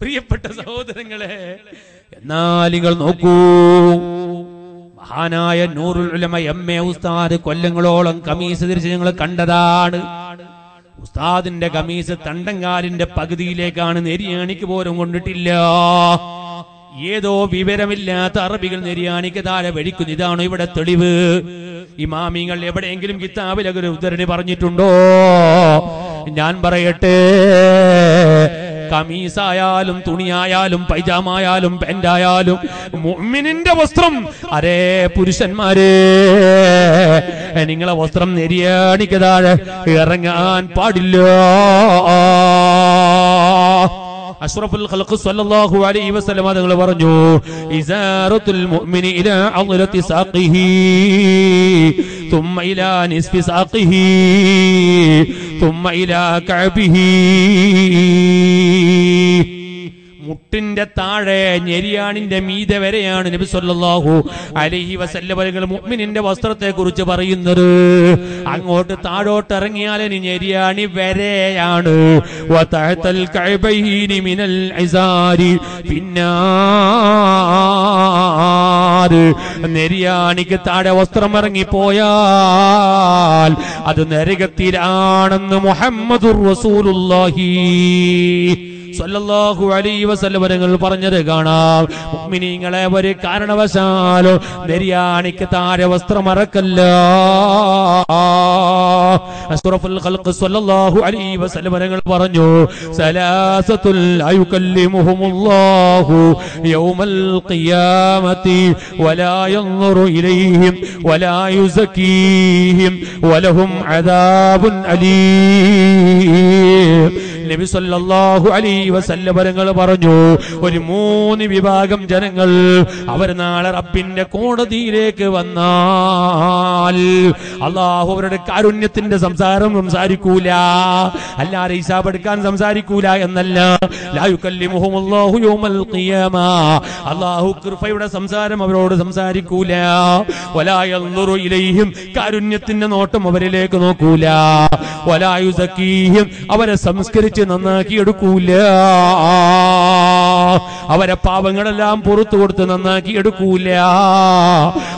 പ്രിയപ്പെട്ട സഹോദരങ്ങളെ എന്നാൽ നിങ്ങൾ നോക്കൂ. മഹാനായ നൂറുൽ ഉലമ എം എ ഉസ്താദ് കൊല്ലങ്ങളോളം കമീസ് തിരിച്ച് ഞങ്ങൾ കണ്ടതാണ്. ഉസ്താദിന്റെ കമീസ് തണ്ടങ്കാലിന്റെ പകുതിയിലേക്കാണ് നെരിയാണിക്ക് പോലും കൊണ്ടിട്ടില്ല. ഏതോ വിവരമില്ലാത്ത അറബികൾ നെരിയാണിക്ക് താഴെ വഴിക്കുന്ന. ഇതാണ് ഇവിടെ തെളിവ്. ഇമാമിങ്ങൾ എവിടെയെങ്കിലും കിതാബിലൊക്കെ ഒരു ഉദ്ധരണി പറഞ്ഞിട്ടുണ്ടോ? ഞാൻ പറയട്ടെ. കമീസായാലും തുണിയായാലും പൈജാമായാലും പാന്റായാലും മുഅ്മിനിന്റെ വസ്ത്രം അരേ പുരുഷന്മാരെ നിങ്ങളെ വസ്ത്രം നെരിയാണിക്ക് താഴെ ഇറങ്ങാൻ പാടില്ല അഷ്റഫുൽ ഖൽഖ് സ്വല്ലല്ലാഹു അലൈഹി വസല്ലം തങ്ങൾ പറഞ്ഞു ഇസാറത്തുൽ മുഅ്മിനി ഇലാ അദ്ലത്തി സാഖിഹി ثم إلى نصف ساقه ثم إلى كعبه മുട്ടിന്റെ താഴെ ഞെരിയാണിന്റെ മീതെ വരെയാണ് നബി സല്ലല്ലാഹു അലൈഹി വസല്ലമകൾ മുഅ്മിനിന്റെ വസ്ത്രത്തെ കുറിച്ച് പറയുന്നത്. അങ്ങോട്ട് താഴോട്ട് ഇറങ്ങിയാൽ ഇനി ഞെരിയാണി വരെയാണ്. മിനൽ ഇസാരി. നെരിയാണിക്ക് താഴെ വസ്ത്രം ഇറങ്ങിപ്പോയാൽ അത് നരകത്തിലാണെന്ന് മുഹമ്മദുർ റസൂലുള്ളാഹി. സല്ലല്ലാഹു അലൈഹി വസല്ലം തങ്ങൾ പറഞ്ഞത് കാണാം. മുഅ്മിനീങ്ങളെ ഒരു കാരണവശാലോ നെരിയാണിക്ക് താഴെ വസ്ത്രം മറക്കല്ല അഷ്റഫുൽ ഖൽഖ് സല്ലല്ലാഹു അലൈഹി വസല്ലം തങ്ങൾ പറഞ്ഞു സലാസത്തുൽ അയുകല്ലിമുഹുമുല്ലാഹു യൗമൽ ഖിയാമത്തി വലാ യൻറു ഇലൈഹിം വലാ യുസക്കീഹിം വലഹും അദാബുൻ അലീം. നബി സല്ലല്ലാഹു അലൈഹി വസല്ലം പറഞ്ഞു ഒരു മൂന്ന് വിഭാഗം ജനങ്ങൾ അവർ നാളെ റബ്ബിന്റെ കോടതിയിലേക്ക് വന്നാൽ അള്ളാഹു അവരുടെ കാരുണ്യത്തിന്റെ സംസാരം സംസാരിക്കൂല അല്ലാതെ ഹിസാബ് എടുക്കാൻ സംസാരിക്കൂല എന്നല്ല. ലാ യുകല്ലിമുഹുമുല്ലാഹു യൗമൽ ഖിയാമ. അള്ളാഹു കൃപയുടെ സംസാരം അവരോട് സംസാരിക്കൂല. ഇലൈഹിം. കാരുണ്യത്തിന്റെ നോട്ടം അവരിലേക്ക് നോക്കൂല. അവരെ സംസ്കരിച്ച് നന്നാക്കി എടുക്കൂല അവരെ പാപങ്ങളെല്ലാം പുറത്തു കൊടുത്ത് നന്നാക്കി എടുക്കൂല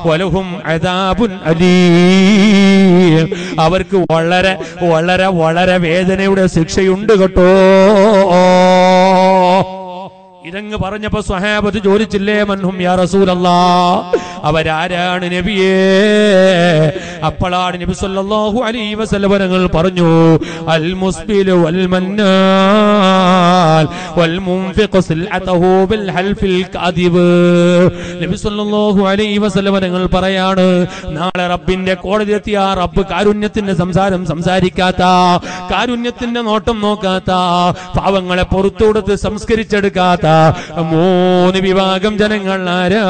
വലഹും അദാബുൻ അലീം. അവർക്ക് വളരെ വളരെ വളരെ വേദനയുടെ ശിക്ഷയുണ്ട് കേട്ടോ. ഇതങ്ങ് പറഞ്ഞപ്പോ സഹാബത്ത് ചോദിച്ചില്ലേ മൻഹും യാ റസൂലല്ലാ? അവരാരാണ് നബിയേ? അപ്പോഴാണ് നബി സല്ലല്ലാഹു അലൈഹി വസല്ലം പറഞ്ഞു അൽ മുസ്ബിലു വൽ മന്നാൽ തങ്ങൾ പറയാണ് നാളെ റബ്ബിന്റെ കോടതി ആ റബ്ബ് കാരുണ്യത്തിന്റെ സംസാരം സംസാരിക്കാത്ത കാരുണ്യത്തിന്റെ നോട്ടം നോക്കാത്ത പാവങ്ങളെ പുറത്തു കൊടുത്ത് സംസ്കരിച്ചെടുക്കാത്ത മൂന്ന് വിഭാഗം ജനങ്ങൾ ആരാ?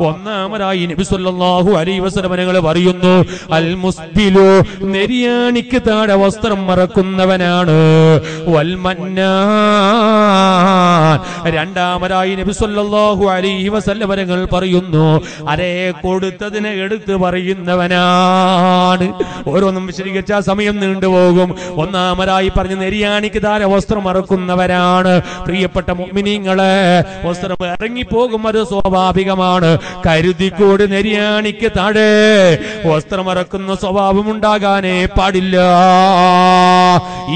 ഒന്നാമതായി നബി സല്ലല്ലാഹു അലൈഹി വസല്ലം തങ്ങൾ പറയുന്നു അൽ മുസ്ബിലു നെരിയാണിക്ക് താഴെ വസ്ത്രം മറക്കുന്നവനാണ്. വൽ മന്നാൻ രണ്ടാമതായി നബി സല്ലല്ലാഹു അലൈഹി വസല്ലവരങ്ങൾ പറയുന്നു. അരേ കൊടുത്തതിനെ എടുത്ത് പറയുന്നവനാണ്. ഓരോന്നും വിശദീകരിച്ച സമയം നീണ്ടുപോകും ഒന്നാമതായി പറഞ്ഞ നെരിയാണിക്ക് താഴെ വസ്ത്രം മറക്കുന്നവരാണ് പ്രിയപ്പെട്ട മുഅ്മിനീങ്ങളെ വസ്ത്രം ഇറങ്ങിപ്പോകും അത് സ്വാഭാവികമാണ്. കരുതിക്കോട് നെരിയാണിക്ക് താഴെ വസ്ത്രം വസ്ത്രമിറക്കുന്ന സ്വഭാവം ഉണ്ടാകാനേ പാടില്ല.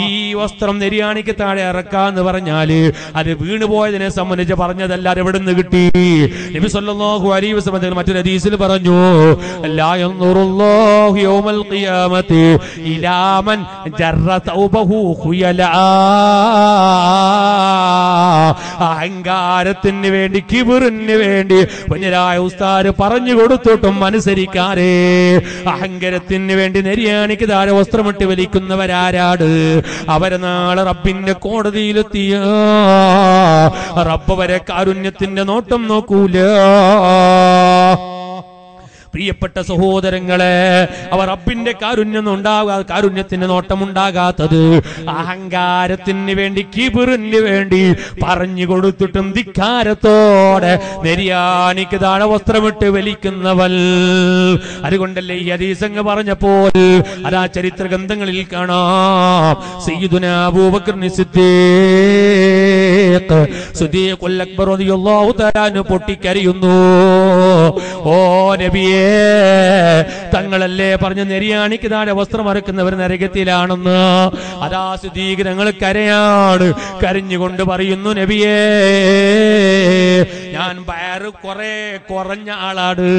ഈ വസ്ത്രം നെരിയാണിക്ക് താഴെ ഇറക്കാന്ന് പറഞ്ഞാൽ അത് വീണുപോയതിനെ സംബന്ധിച്ച് പറഞ്ഞതല്ല എവിടെ നിന്ന് കിട്ടി? നബി സല്ലല്ലാഹു അലൈഹി മറ്റൊരു ഹദീസിൽ പറഞ്ഞു ലാ യൗമൽ ഖിയാമത്തി ജറ തൗബഹു അഹങ്കാരത്തിന് വേണ്ടി കിബിറിന് വേണ്ടി കുഞ്ഞരായ ഉസ്താര് പറഞ്ഞു കൊടുത്തിട്ടും അനുസരിക്കാരേ അഹങ്കാരത്തിന് വേണ്ടി നെരിയാണിക്ക് താഴെ വസ്ത്രമിട്ട് വലിക്കുന്നവരാരാട് അവരെ നാളെ റബ്ബിന്റെ കോടതിയിലെത്തിയ റബ്ബ് വരെ കാരുണ്യത്തിന്റെ നോട്ടം നോക്കൂല. പ്രിയപ്പെട്ട സഹോദരങ്ങളെ അവർ റബ്ബിന്റെ കാരുണ്യം ഉണ്ടാകാ കാരുണ്യത്തിന് നോട്ടമുണ്ടാകാത്തത്. അഹങ്കാരത്തിന് വേണ്ടി കിബിറിന് വേണ്ടി പറഞ്ഞു കൊടുത്തിട്ടും ധിക്കാരത്തോടെ നെരിയാണിക്ക് താഴെ വസ്ത്രമിട്ട് വലിക്കുന്നവൽ അതുകൊണ്ടല്ലേ ഈ ഹദീസങ്ങ് പറഞ്ഞപ്പോൾ അതാ ചരിത്ര ഗ്രന്ഥങ്ങളിൽ കാണാം. സയ്യിദുന അബൂബക്കർ സിദ്ദീഖ് അക്ബർ പൊട്ടിക്കരയുന്നു. ഓ നബിയേ തങ്ങളല്ലേ പറഞ്ഞ നെരിയാണിക്ക് താഴെ വസ്ത്രം അറുക്കുന്നവർ നരകത്തിലാണെന്ന്. അതാ ശുദ്ധീകരങ്ങൾ കരയാണ്. കരഞ്ഞുകൊണ്ട് പറയുന്നു നബിയേ ഞാൻ വയറ് കുറെ കുറഞ്ഞ ആളാണ്.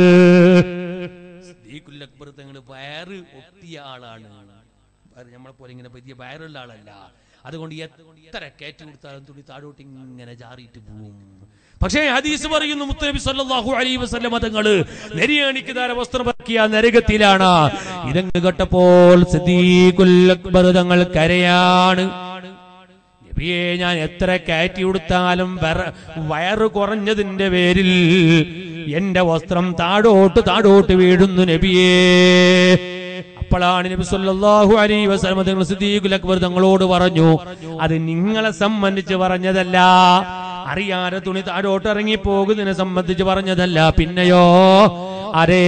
അക്ബർ വയറ് ഒട്ടിയ ആളാണ്. നമ്മളെ പോലെ ഇങ്ങനെ പറ്റിയ വയറുള്ള ആളല്ല. അതുകൊണ്ട് എത്ര കയറ്റി കൊടുത്താലും തുണി താഴോട്ട് ഇങ്ങനെ ജാറിയിട്ട് പോവും. പക്ഷേ ഹദീസ് പറയുന്നു മുത്തനബി സല്ലല്ലാഹു അലൈഹി വസല്ലം തങ്ങൾ നെരിയാണിക്ക് ധാര വസ്ത്രം പറക്കിയ നരകത്തിലാണ്. ഇതങ്ങ് കേട്ടപ്പോൾ സിദ്ദീഖുൽ അക്ബർ തങ്ങൾ കരയാണ്. നബിയെ ഞാൻ എത്ര കയറ്റി കൊടുത്താലും വയറ് കുറഞ്ഞതിന്റെ പേരിൽ എന്റെ വസ്ത്രം താഴോട്ട് താഴോട്ട് വീഴുന്നു നബിയേ. അപ്പോഴാണ് നബി സല്ലല്ലാഹു അലൈഹി വസല്ലം തങ്ങൾ സിദ്ദീഖുൽ അക്ബർ തങ്ങളോട് പറഞ്ഞു അത് നിങ്ങളെ സംബന്ധിച്ച് പറഞ്ഞതല്ല. അറിയാതെ തുണി താഴോട്ട് ഇറങ്ങി പോകുന്നതിനെ സംബന്ധിച്ച് പറഞ്ഞതല്ല. പിന്നെയോ അരേ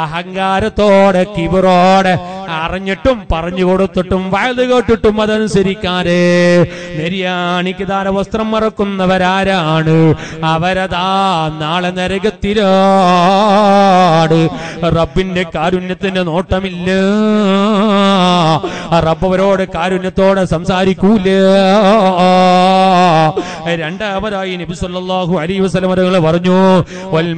അഹങ്കാരത്തോടെ കിബറോടെ അറിഞ്ഞിട്ടും പറഞ്ഞു കൊടുത്തിട്ടും വയത് കേട്ടിട്ടും അതനുസരിക്കാതെ താര വസ്ത്രം മറക്കുന്നവരാരാണ്? അവരതാ നാളെ നരകത്തിരാട് റബ്ബിന്റെ കാരുണ്യത്തിന്റെ നോട്ടമില്ല. റബ്ബ് അവരോട് കാരുണ്യത്തോടെ സംസാരിക്കൂല. രണ്ടാമതായി നബി സല്ലല്ലാഹു അലൈഹി വസല്ലം തങ്ങൾ പറഞ്ഞു വൽ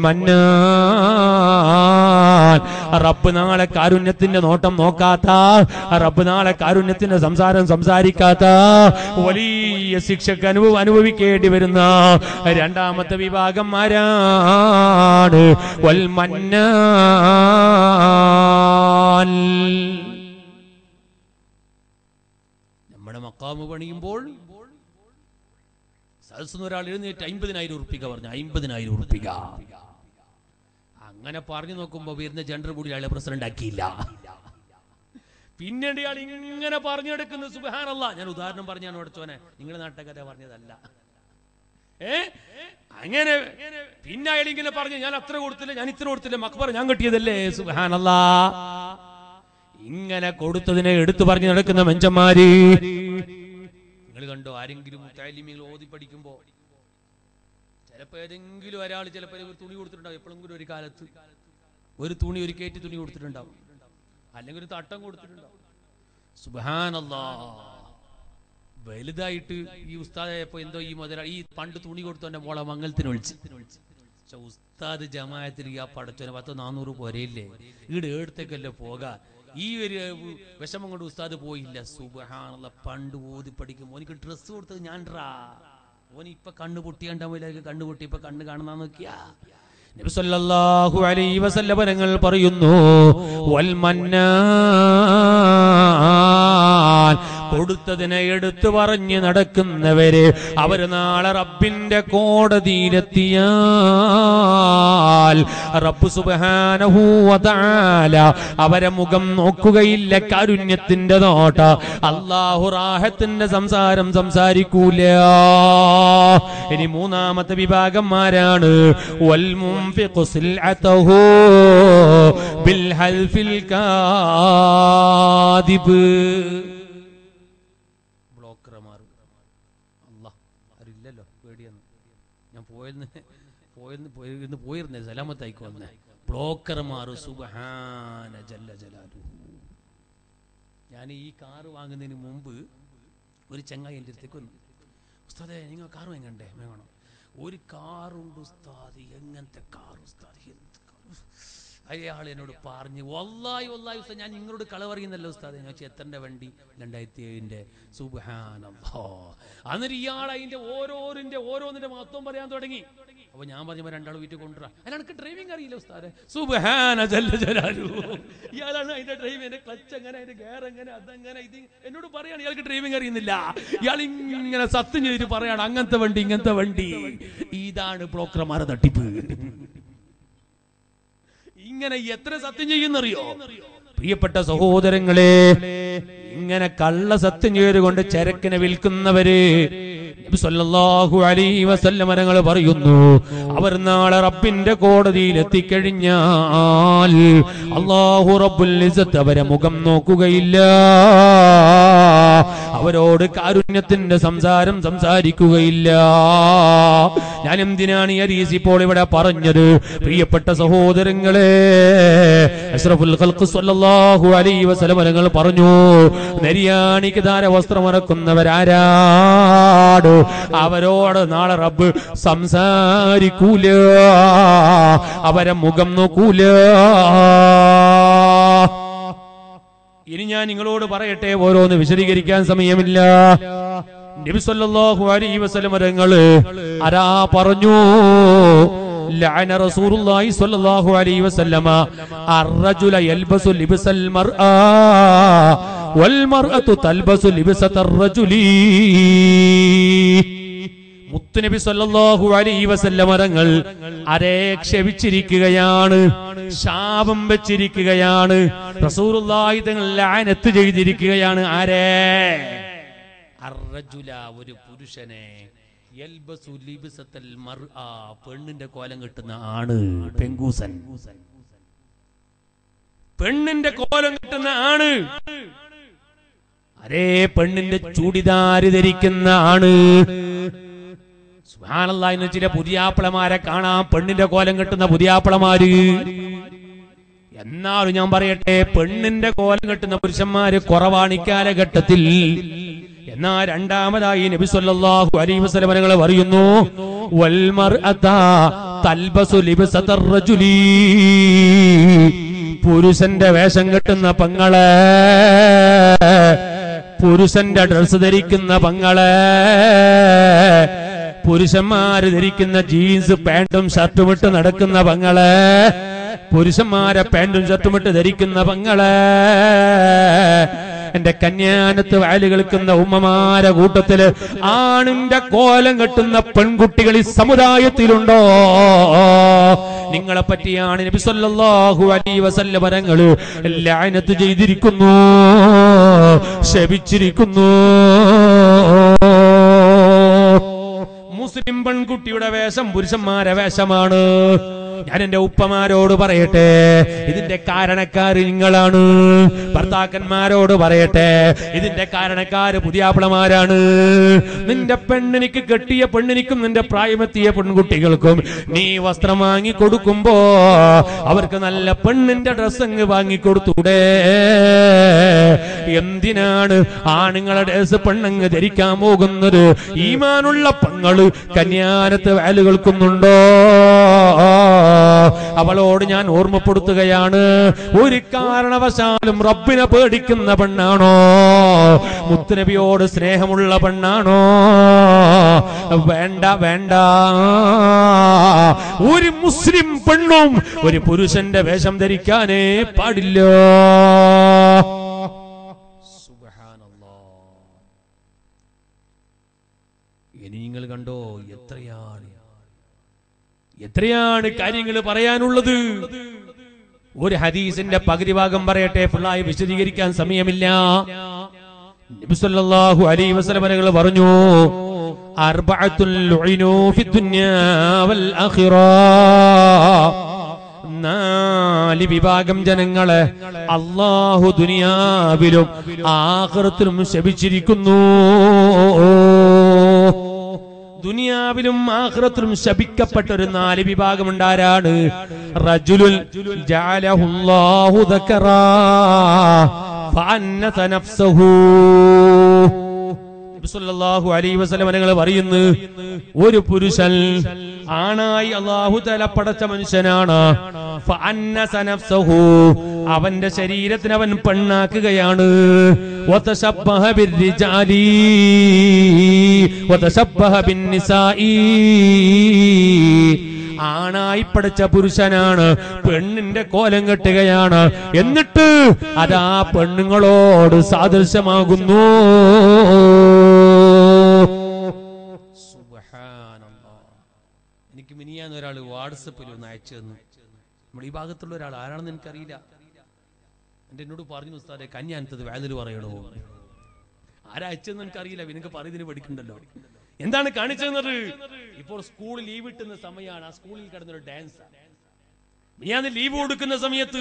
റബ്ബ് നാളെ കാരുണ്യത്തിന്റെ നോട്ടം നോക്കാത്ത റബ്ബ് നാളെ കാരുണ്യത്തിന്റെ സംസാരം സംസാരിക്കാത്ത. വലിയ ശിക്ഷക്ക് അനുഭവം അനുഭവിക്കേണ്ടി വരുന്ന രണ്ടാമത്തെ വിഭാഗം ആരാണ്? വൽമന്ന നമ്മുടെ മക്കാമ് പണിയുമ്പോൾ ഒരാൾ എഴുന്നേറ്റ് അമ്പതിനായിരം ഉറുപ്പിക പറഞ്ഞു. അമ്പതിനായിരം ഉറുപ്പിക. അങ്ങനെ പറഞ്ഞു നോക്കുമ്പോ വരുന്ന ജനറൽ കൂടി അയാളെ പ്രസിഡന്റ് ആക്കിയില്ല. പിന്നീട് ഇയാൾ ഇങ്ങനെ പറഞ്ഞെടുക്കുന്നത് സുബാനല്ല ഞാൻ ഉദാഹരണം പറഞ്ഞാണ് പഠിച്ചോനെ നിങ്ങളുടെ നാട്ടുകഥ പറഞ്ഞതല്ല. ഏ? അങ്ങനെ പിന്നെ അയാൾ ഇങ്ങനെ പറഞ്ഞു ഞാൻ അത്ര കൊടുത്തില്ല ഞാൻ ഇത്ര കൊടുത്തില്ല മക്ബർ ഞാൻ കിട്ടിയതല്ലേ? സുബാനല്ല ഇങ്ങനെ കൊടുത്തതിനെ എടുത്തു പറഞ്ഞു നടക്കുന്ന മെഞ്ചന്മാര്. നിങ്ങൾ കണ്ടോ ആരെങ്കിലും മുത്താലിമികൾ ഓതി പഠിക്കുമ്പോ ചിലപ്പോ ഏതെങ്കിലും ഒരാൾ ചിലപ്പോ തുണി കൊടുത്തിട്ടുണ്ടാവും. എപ്പോഴെങ്കിലും ഒരു കാലത്ത് ഒരു തുണി ഒരു കയറ്റി തുണി കൊടുത്തിട്ടുണ്ടാവും. അല്ലെങ്കിൽ ഒരു തട്ടം കൊടുത്തിട്ടുണ്ടാവും വലുതായിട്ട് ഈ ഉസ്താദായപ്പോ എന്തോ ഈ മുതല ഈ പണ്ട് തുണി കൊടുത്തു എന്റെ മോളെ മംഗലത്തിന് വിളിച്ച്. പക്ഷെ ഉസ്താദ് ജമായത്തിൽ ആ പടച്ചോനെ പത്ത് നാനൂറ് പോരയില്ലേ? ഈട് ഏടത്തേക്കല്ലേ പോകാ? ഈ ഒരു വിഷമം കൊണ്ട് ഉസ്താദ് പോയില്ല. സുബഹാനുള്ള പണ്ട് ഓതി പഠിക്കും. ഓനിക്ക് ഡ്രസ്സ് കൊടുത്തത് ഞാൻ ഓൻ ഇപ്പൊ കണ്ണ് പൊട്ടിയാണ്ടാവില്ല കണ്ണ് പൊട്ടി ഇപ്പൊ കണ്ണ് കാണുന്ന നോക്കിയാ. നബി സല്ലല്ലാഹു അലൈഹി വസല്ലം ഞങ്ങൾ പറയുന്നു വൽ കൊടുത്തതിനെ എടുത്തു പറഞ്ഞ് നടക്കുന്നവര് അവർ നാളെ റബ്ബിന്റെ കോടതിയിലെത്തിയാൽ റബ്ബ് സുബ്ഹാനഹു വ അവരെ മുഖം നോക്കുകയില്ല കാരുണ്യത്തിന്റെ നോട്ട. അല്ലാഹു റാഹത്തിന്റെ സംസാരം സംസാരിക്കൂല. ഇനി മൂന്നാമത്തെ വിഭാഗം ആരാണ്? ബിൽ ഹൽഫിൽ കാദിബ് ഞാൻ ജല്ല ജലാലു ഈ കാറ് വാങ്ങുന്നതിന് മുമ്പ് ഒരു ചങ്ങായി എന്റെ അടുത്തേക്ക് വന്നു. ഉസ്താദേ നിങ്ങൾ കാർ വാങ്ങണ്ടേ വേണം. ഒരു കാറുണ്ട് ഉസ്താദ് എങ്ങനത്തെ കാർ ഉസ്താദ്? കാർ അയാൾ എന്നോട് പറഞ്ഞു ഒല്ലായി ഒല്ലായി ഉസ്താദ് ഞാൻ നിങ്ങളോട് കള പറയുന്നല്ലോ ഉസ്താദ്. ഞാൻ എത്രന്റെ വണ്ടി? രണ്ടായിരത്തി ഏഴിന്റെ സുബാനല്ലോ അന്നിട്ട് ഇയാൾ അതിന്റെ ഓരോരിന്റെ ഓരോന്നിന്റെ മഹത്വം പറയാൻ തുടങ്ങി. അപ്പൊ ഞാൻ പറഞ്ഞ രണ്ടാൾ വീട്ടിൽ കൊണ്ടുവരാ. അതിനക്ക് ഡ്രൈവിംഗ് അറിയില്ല ഉസ്താദ്. സുബാന ഇയാളാണ് അതിന്റെ ഡ്രൈവ് എന്റെ ക്ലച്ച് എങ്ങനെ അതിന്റെ ഗെയർ എങ്ങനെ അതെങ്ങനെ ഇത് എന്നോട് പറയാണ് ഇയാൾക്ക് ഡ്രൈവിംഗ് അറിയുന്നില്ല. ഇയാൾ ഇങ്ങനെ സത്യം ചെയ്തിട്ട് പറയാണ് അങ്ങനത്തെ വണ്ടി ഇങ്ങനത്തെ വണ്ടി. ഇതാണ് ബ്രോക്കർമാരെ തട്ടിപ്പ്. ഇങ്ങനെ എത്ര സത്യം ചെയ്യുന്നറിയോ? പ്രിയപ്പെട്ട സഹോദരങ്ങളെ ഇങ്ങനെ കള്ള സത്യം ചെയ്തുകൊണ്ട് ചരക്കിനെ വിൽക്കുന്നവര് നബി സല്ലല്ലാഹു അലൈഹി വസല്ലം പറയുന്നു അവർ നാളെ റബ്ബിന്റെ കോടതിയിൽ എത്തിക്കഴിഞ്ഞാൽ അല്ലാഹു റബ്ബുൽ അവരെ മുഖം നോക്കുകയില്ല. അവരോട് കാരുണ്യത്തിന്റെ സംസാരം സംസാരിക്കുകയില്ല. ഞാൻ എന്തിനാണ് ഈ ഹദീസ് ഇപ്പോൾ ഇവിടെ പറഞ്ഞത്? പ്രിയപ്പെട്ട സഹോദരങ്ങളെ അഷ്റഫുൽ ഖൽഖ് സ്വല്ലല്ലാഹു അലൈഹി വസല്ലം തങ്ങൾ പറഞ്ഞു നെരിയാണിക്ക് ധാര വസ്ത്രമിറക്കുന്നവരാരാട് അവരോട് നാളെ റബ്ബ് സംസാരിക്കൂല. അവരെ മുഖം നോക്കൂല. ഇനി ഞാൻ നിങ്ങളോട് പറയട്ടെ ഓരോന്ന് വിശദീകരിക്കാൻ സമയമില്ല. നബി സല്ലല്ലാഹു അലൈഹി വസല്ലം തങ്ങൾ ആരാ പറഞ്ഞു? لعن رسول ലഅന റസൂലുള്ളാഹി സ്വല്ലല്ലാഹു അലൈഹി വസല്ലമ അർറജുല യൽബസു ലിബ്സൽ മർആ വൽമർഅതു തൽബസു ലിബ്സത റജുലി മുത്തുനബി സല്ലല്ലാഹു അലൈഹി വസല്ലമ തങ്ങൾ അരേക്ഷേപിച്ചിരിക്കുകയാണ് ശാപം വെച്ചിരിക്കുകയാണ് റസൂലുള്ളാഹി തങ്ങൾ ലഅനത്ത് ചെയ്തിരിക്കുകയാണ്. ആരേ? അർറജുല ഒരു പുരുഷനെ. പെണ്ണിന്റെ കോലം കിട്ടുന്ന ആണ് പെങ്കൂസൻ. പെണ്ണിന്റെ കോലം കിട്ടുന്ന ആണ്. അരേ പെണ്ണിന്റെ ചൂടിദാരി ധരിക്കുന്ന ആണ്. സുഹാനല്ല എന്ന് ചില പുതിയാപ്പിളമാരെ കാണാം. പെണ്ണിന്റെ കോലം കെട്ടുന്ന പുതിയാപ്പിളമാര്. എന്നാലും ഞാൻ പറയട്ടെ പെണ്ണിന്റെ കോലം കെട്ടുന്ന പുരുഷന്മാര് കുറവാണ് ഇക്കാലഘട്ടത്തിൽ എന്നാ രണ്ടാമതായി നബി സല്ലല്ലാഹു അലൈഹി വസല്ലം തങ്ങൾ പറയുന്നു വൽ മർഅത തൽബസു ലിബസ റജുലി. പുരുഷന്റെ വേഷം കെട്ടുന്ന പങ്ങളെ പുരുഷന്റെ ഡ്രസ് ധരിക്കുന്ന പങ്ങളെ പുരുഷന്മാര് ധരിക്കുന്ന ജീൻസ് പാന്റും ഷർട്ടും ഇട്ട് നടക്കുന്ന പങ്ങളെ പുരുഷന്മാരെ പാന്റും ഷർട്ടും ഇട്ട് ധരിക്കുന്ന പങ്ങളെ എന്റെ കന്യാനത്ത് വയൽ കളിക്കുന്ന ഉമ്മമാരെ കൂട്ടത്തിൽ ആണിന്റെ കോലം കെട്ടുന്ന പെൺകുട്ടികൾ ഈ സമുദായത്തിലുണ്ടോ? നിങ്ങളെ പറ്റിയാണ് നബി സല്ലല്ലാഹു അലൈഹി വസല്ലം ചെയ്തിരിക്കുന്നു ശപിച്ചിരിക്കുന്നു. മുസ്ലിം പെൺകുട്ടിയുടെ വേഷം പുരുഷന്മാരെ വേഷമാണ്. ഞാൻ എന്റെ ഉപ്പമാരോട് പറയട്ടെ. ഇതിന്റെ കാരണക്കാർ നിങ്ങളാണ്. ഭർത്താക്കന്മാരോട് പറയട്ടെ. ഇതിന്റെ കാരണക്കാര് പുതിയാപ്പിളമാരാണ്. നിന്റെ പെണ്ണിനിക്ക് കെട്ടിയ പെണ്ണിനിക്കും നിന്റെ പ്രായമെത്തിയ പെൺകുട്ടികൾക്കും നീ വസ്ത്രം വാങ്ങി കൊടുക്കുമ്പോ അവർക്ക് നല്ല പെണ്ണിന്റെ ഡ്രസ്സങ്ങ് വാങ്ങിക്കൊടുത്തൂടെ വാങ്ങി കൊടുത്തൂടെ. എന്തിനാണ് ആണുങ്ങളെ ഡ്രസ് പെണ്ണങ്ങ് ധരിക്കാൻ പോകുന്നത്? ഈമാനുള്ള പെങ്ങൾ കന്യാനത്ത് വാലുകൾക്കുന്നുണ്ടോ അവളോട് ഞാൻ ഓർമ്മപ്പെടുത്തുകയാണ്. ഒരു കാരണവശാലും റബ്ബിനെ പേടിക്കുന്ന പെണ്ണാണോ? മുത്തുനബിയോട് സ്നേഹമുള്ള പെണ്ണാണോ? വേണ്ട വേണ്ട. ഒരു മുസ്ലിം പെണ്ണും ഒരു പുരുഷന്റെ വേഷം ധരിക്കാനേ പാടില്ല ഇനി നിങ്ങൾ കണ്ടോ? എത്രയാണ്? എത്രയാണ് കാര്യങ്ങൾ പറയാനുള്ളത്? ഒരു ഹദീസിന്റെ പകുതി ഭാഗം പറയട്ടെ. ഫുള്ളായി വിശദീകരിക്കാൻ സമയമില്ല. നബി സല്ലല്ലാഹു അലൈഹി വസല്ലം പറഞ്ഞു നാല് വിഭാഗം ജനങ്ങളെ അള്ളാഹു ദുനിയാവിലും ആഹൃത്തിലും ശപിച്ചിരിക്കുന്നു. ദുനിയാവിലും ആഹ്റത്തിലും ശപിക്കപ്പെട്ട ഒരു നാല് വിഭാഗം ഉണ്ടാരാണ് റജുലുൽ ജഅലഹുല്ലാഹു ദക്കറാ ഫഅന്നത നഫ്സഹു. നബി അലൈ തങ്ങൾ പറയുന്നു ഒരു പുരുഷൻ ആണായി അള്ളാഹു തല പടച്ച മനുഷ്യനാണ്. അവന്റെ ശരീരത്തിന് അവൻ പെണ്ണാക്കുകയാണ്. ആണായി പഠിച്ച പുരുഷനാണ് പെണ്ണിന്റെ കോലം കെട്ടുകയാണ്. എന്നിട്ട് അതാ പെണ്ണുങ്ങളോട് സാദൃശ്യമാകുന്നു. എനിക്ക് ഒരാൾ വാട്സപ്പിൽ ഒന്ന് അയച്ചു തന്നു. നമ്മൾ ഈ ഭാഗത്തുള്ള ഒരാൾ ആരാണെന്ന് എനിക്കറിയില്ല. എന്റെ എന്നോട് പറഞ്ഞു ഉസ്താദെ കന്യാനത്തത് വേദന പറയണോ? ആരാ അയച്ചെന്ന് എനിക്കറിയില്ല. നിനക്ക് പറയുന്നതിന് പഠിക്കണ്ടല്ലോ. എന്താണ് കാണിച്ചത് ഇപ്പോൾ സ്കൂൾ ലീവ് കിട്ടുന്ന സമയമാണ് ആ സ്കൂളിൽ കിടന്നൊരു ഡാൻസ് ഞാൻ ലീവ് കൊടുക്കുന്ന സമയത്ത്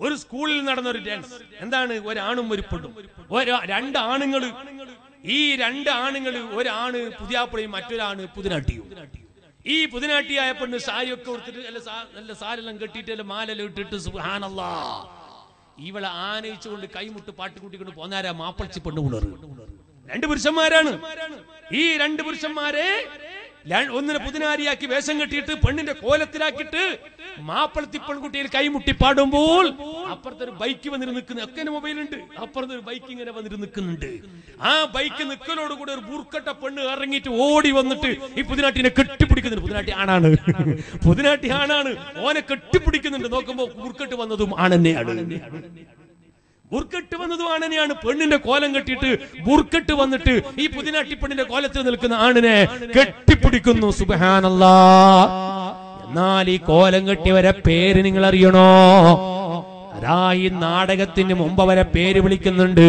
ഒരു സ്കൂളിൽ നടന്ന ഒരു ഡാൻസ് എന്താണ്? ഒരാണും ഒരു പെണ്ണും രണ്ട് ആണുങ്ങൾ ഈ രണ്ട് ആണുങ്ങൾ ഒരാണ് പുതിയാപ്പുഴയും മറ്റൊരാണ് പുതിനാട്ടിയും. ഈ പുതിനാട്ടിയായ പെണ്ണ് സാരിയൊക്കെ കൊടുത്തിട്ട് അല്ല നല്ല സാരെല്ലാം കെട്ടിയിട്ട് അല്ല മാലെല്ലാം ഇട്ടിട്ട് സുബ്ഹാനല്ലാ. ഇവളെ ആനയിച്ചുകൊണ്ട് കൈമുട്ട് പാട്ട് കൂട്ടിക്കൊണ്ട് പോന്നാരാ മാപ്പളച്ചി പെണ്ണ് ഉണർ രണ്ട് പുരുഷന്മാരാണ്. ഈ രണ്ട് പുരുഷന്മാരെ ഒന്നിനെ പുതിനാരിയാക്കി വേഷം കെട്ടിയിട്ട് പെണ്ണിന്റെ കോലത്തിലാക്കിയിട്ട് മാപ്പിളത്തി പെൺകുട്ടിയിൽ കൈമുട്ടി പാടുമ്പോൾ അപ്പുറത്തെ ഒരു ബൈക്ക് വന്നിട്ട് നിൽക്കുന്നു. ഒക്കെ മൊബൈൽ ഉണ്ട് അപ്പുറത്തെ ഒരു ബൈക്ക് ഇങ്ങനെ വന്നിട്ട് നിൽക്കുന്നുണ്ട്. ആ ബൈക്ക് നിൽക്കലോട് കൂടെ ഒരു ബൂർക്കട്ട പെണ്ണ് ഇറങ്ങിയിട്ട് ഓടി വന്നിട്ട് ഈ പുതിനാട്ടിനെ കെട്ടിപ്പിടിക്കുന്നുണ്ട്. പുതിനാട്ടി ആണാണ്. പുതിനാട്ടി ആണാണ്. ഓനെ കെട്ടിപ്പിടിക്കുന്നുണ്ട്. നോക്കുമ്പോ ബൂർക്കട്ട് വന്നതും ആണെന്നെയാണ്. ബുർക്കട്ട് വന്നത് ആണനെയാണ്. പെണ്ണിന്റെ കോലം കെട്ടിയിട്ട് ബുർക്കെട്ട് വന്നിട്ട് ഈ പുതിനാട്ടി പെണ്ണിന്റെ കോലത്തിൽ നിൽക്കുന്ന ആണിനെ കെട്ടിപ്പിടിക്കുന്നു. സുബഹാനല്ലാ. എന്നാൽ ഈ കോലം കെട്ടിയവരെ പേര് നിങ്ങൾ അറിയണോ അതാ ഈ നാടകത്തിന് മുമ്പ് അവരെ പേര് വിളിക്കുന്നുണ്ട്.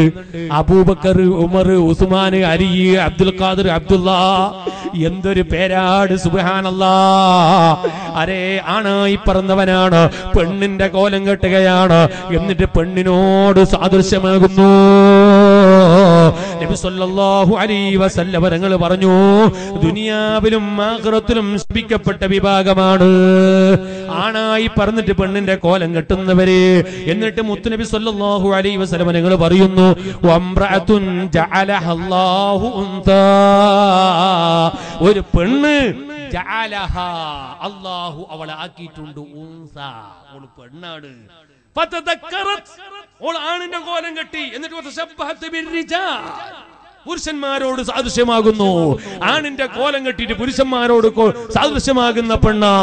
അബൂബക്കർ ഉമർ ഉസ്മാൻ അരി അബ്ദുൽ ഖാദർ അബ്ദുള്ള എന്തൊരു പേരാട് സുബാനല്ലാ അരേ ഈ പറന്നവനാണ് പെണ്ണിന്റെ കോലം കെട്ടുകയാണ്. എന്നിട്ട് പെണ്ണിനോട് സാദൃശ്യമാകുന്നു. നബി സല്ലല്ലാഹു അലൈഹി പറഞ്ഞു ദുനിയാവിലും ആഖിറത്തിലും ശപിക്കപ്പെട്ട വിഭാഗമാണ്. ആണായി പറഞ്ഞിട്ട് പെണ്ണിന്റെ കോലം കെട്ടുന്നവര്. എന്നിട്ട് മുത്തുനബി സല്ലല്ലാഹു അലൈഹി വസല്ലം നിങ്ങൾ പറയുന്നു വംറഅത്തുൻ ജഅലഹല്ലാഹു ഉൻതാ ഒരു പെണ്ണ് ജഅലഹ അവളെ ആക്കിയിട്ടുണ്ട് ഉൻസാ അവൾ പെണ്ണാണ്. ഓൾ ആണിന്റെ കോലം കെട്ടി. എന്നിട്ട് പുരുഷന്മാരോട് സാദൃശ്യമാകുന്നു. ആണിന്റെ കോലം കെട്ടിയിട്ട് പുരുഷന്മാരോട് സാദൃശ്യമാകുന്ന പെണ്ണാ.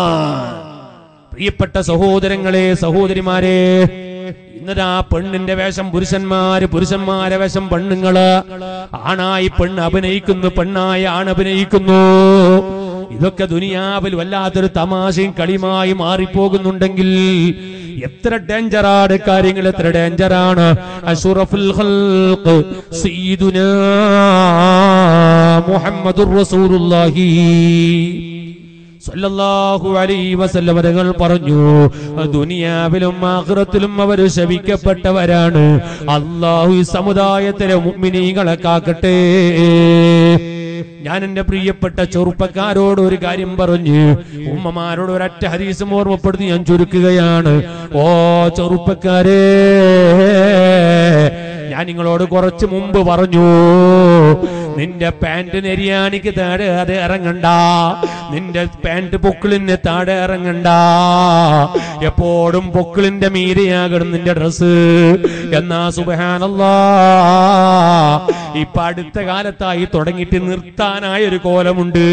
പ്രിയപ്പെട്ട സഹോദരങ്ങളെ സഹോദരിമാരെ ഇന്നതാ പെണ്ണിന്റെ വേഷം പുരുഷന്മാര് പുരുഷന്മാരെ വേഷം പെണ്ണുങ്ങൾ. ആണായി പെണ്ണ് അഭിനയിക്കുന്നു പെണ്ണായി ആണ് അഭിനയിക്കുന്നു. ഇതൊക്കെ ദുനിയാവിൽ വല്ലാത്തൊരു തമാശയും കളിയുമായി മാറിപ്പോകുന്നുണ്ടെങ്കിൽ എത്ര ഡേഞ്ചറാണ് കാര്യങ്ങൾ എത്ര ഡേഞ്ചറാണ്. മുഹമ്മദുർ റസൂലുള്ളാഹി. സല്ലല്ലാഹു അലൈഹി വസല്ലം തങ്ങൾ പറഞ്ഞു ദുനിയാവിലും ആഖിറത്തിലും അവർ ശപിക്കപ്പെട്ടവരാണ് അള്ളാഹു ഈ സമുദായത്തിലെ മുഅ്മിനീകളെ കാക്കട്ടെ. ഞാൻ എന്റെ പ്രിയപ്പെട്ട ചെറുപ്പക്കാരോട് ഒരു കാര്യം പറഞ്ഞു ഉമ്മമാരോട് ഒരറ്റ ഹരീസും ഓർമ്മപ്പെടുത്തി ഞാൻ ചുരുക്കുകയാണ്. ഓ ചെറുപ്പക്കാരേ ഞാൻ നിങ്ങളോട് കുറച്ച് മുമ്പ് പറഞ്ഞു നിന്റെ പാന്റ് നെരിയാണിക്ക് താഴെ അത് ഇറങ്ങണ്ട. നിന്റെ പാന്റ് പൊക്കിളിന് താഴെ ഇറങ്ങണ്ട. എപ്പോഴും പൊക്കിളിന്റെ മീരയാകണം നിന്റെ ഡ്രസ് എന്നാ സുബഹാനല്ലാ. ഇപ്പൊ അടുത്ത കാലത്തായി തുടങ്ങിയിട്ട് നിർത്താനായ ഒരു കോലമുണ്ട്.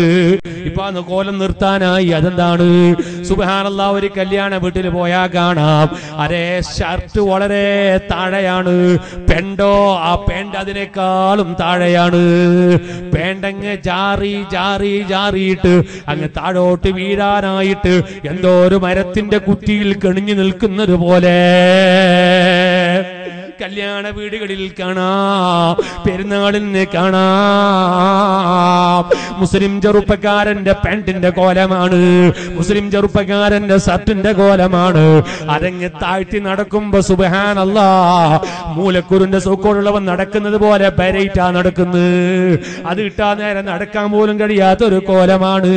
ഇപ്പൊ അന്ന് കോലം നിർത്താനായി അതെന്താണ്? സുബഹാനല്ല ഒരു കല്യാണ വീട്ടിൽ പോയാ കാണാം. അരേ ഷർട്ട് വളരെ താഴെയാണ്. പെണ്ടോ ആ പെണ്ട് അതിനേക്കാളും താഴെയാണ്. പേണ്ടങ്ങ് ജാറി ജാറി ജാറിയിട്ട് അങ്ങ് താഴോട്ട് വീഴാനായിട്ട് എന്തോ ഒരു മരത്തിന്റെ കുറ്റിയിൽ കെണിഞ്ഞു നിൽക്കുന്നത് പോലെ കല്യാണ വീടുകളിൽ കാണാം. പെരുന്നാളിന് കാണാം. മുസ്ലിം ചെറുപ്പക്കാരന്റെ പാന്റിന്റെ കോലമാണ്. മുസ്ലിം ചെറുപ്പക്കാരന്റെ ഷർട്ടിന്റെ കോലമാണ്. അരങ്ങ് താഴ്ത്തി നടക്കുമ്പോ സുബഹാനല്ല മൂലക്കുരുന്റെ സൂക്കോടുള്ളവൻ നടക്കുന്നത് പോലെ ബരയിട്ടാ നടക്കുന്നത് അത് ഇട്ടാ നേരെ നടക്കാൻ പോലും കഴിയാത്തൊരു കോലമാണ്.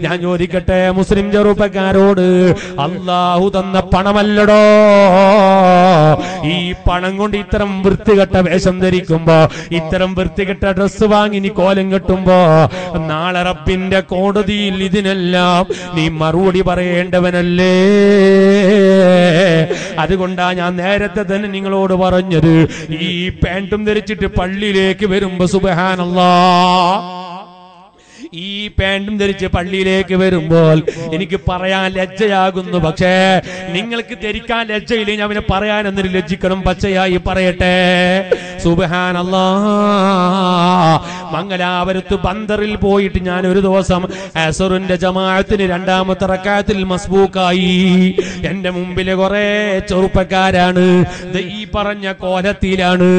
ഞാൻ ചോദിക്കട്ടെ മുസ്ലിം ചെറുപ്പക്കാരോട് അള്ളാഹു തന്ന പണമല്ലടോ? ഈ പണം കൊണ്ട് ഇത്തരം വൃത്തികെട്ട വേഷം ധരിക്കുമ്പോ ഇത്തരം വൃത്തികെട്ട ഡ്രസ്സ് വാങ്ങി നീ കോലം കെട്ടുമ്പോ നാളെ റബ്ബിന്റെ കോടതിയിൽ ഇതിനെല്ലാം നീ മറുപടി പറയേണ്ടവനല്ലേ? അതുകൊണ്ടാ ഞാൻ നേരത്തെ തന്നെ നിങ്ങളോട് പറഞ്ഞത് ഈ പാന്റും ധരിച്ചിട്ട് പള്ളിയിലേക്ക് വരുമ്പോ സുബഹാനല്ലാ. ഈ പാന്റും ധരിച്ച് പള്ളിയിലേക്ക് വരുമ്പോൾ എനിക്ക് പറയാൻ ലജ്ജയാകുന്നു. പക്ഷേ നിങ്ങൾക്ക് ധരിക്കാൻ ലജ്ജയില്ല ഞാൻ അവനെ പറയാൻ എന്നൊരു ലജ്ജിക്കണം. പച്ചയായി പറയട്ടെ. സുബഹാനല്ലാ. മംഗലാപുരത്ത് ബന്ദറിൽ പോയിട്ട് ഞാൻ ഒരു ദിവസം അസറിന്റെ ജമാഅത്തിന് രണ്ടാമത്തെ റക്കാത്തിൽ മസ്ബൂക്കായി. എന്റെ മുമ്പിൽ കുറെ ചെറുപ്പക്കാരാണ്. ഈ പറഞ്ഞ കോലത്തിലാണ്.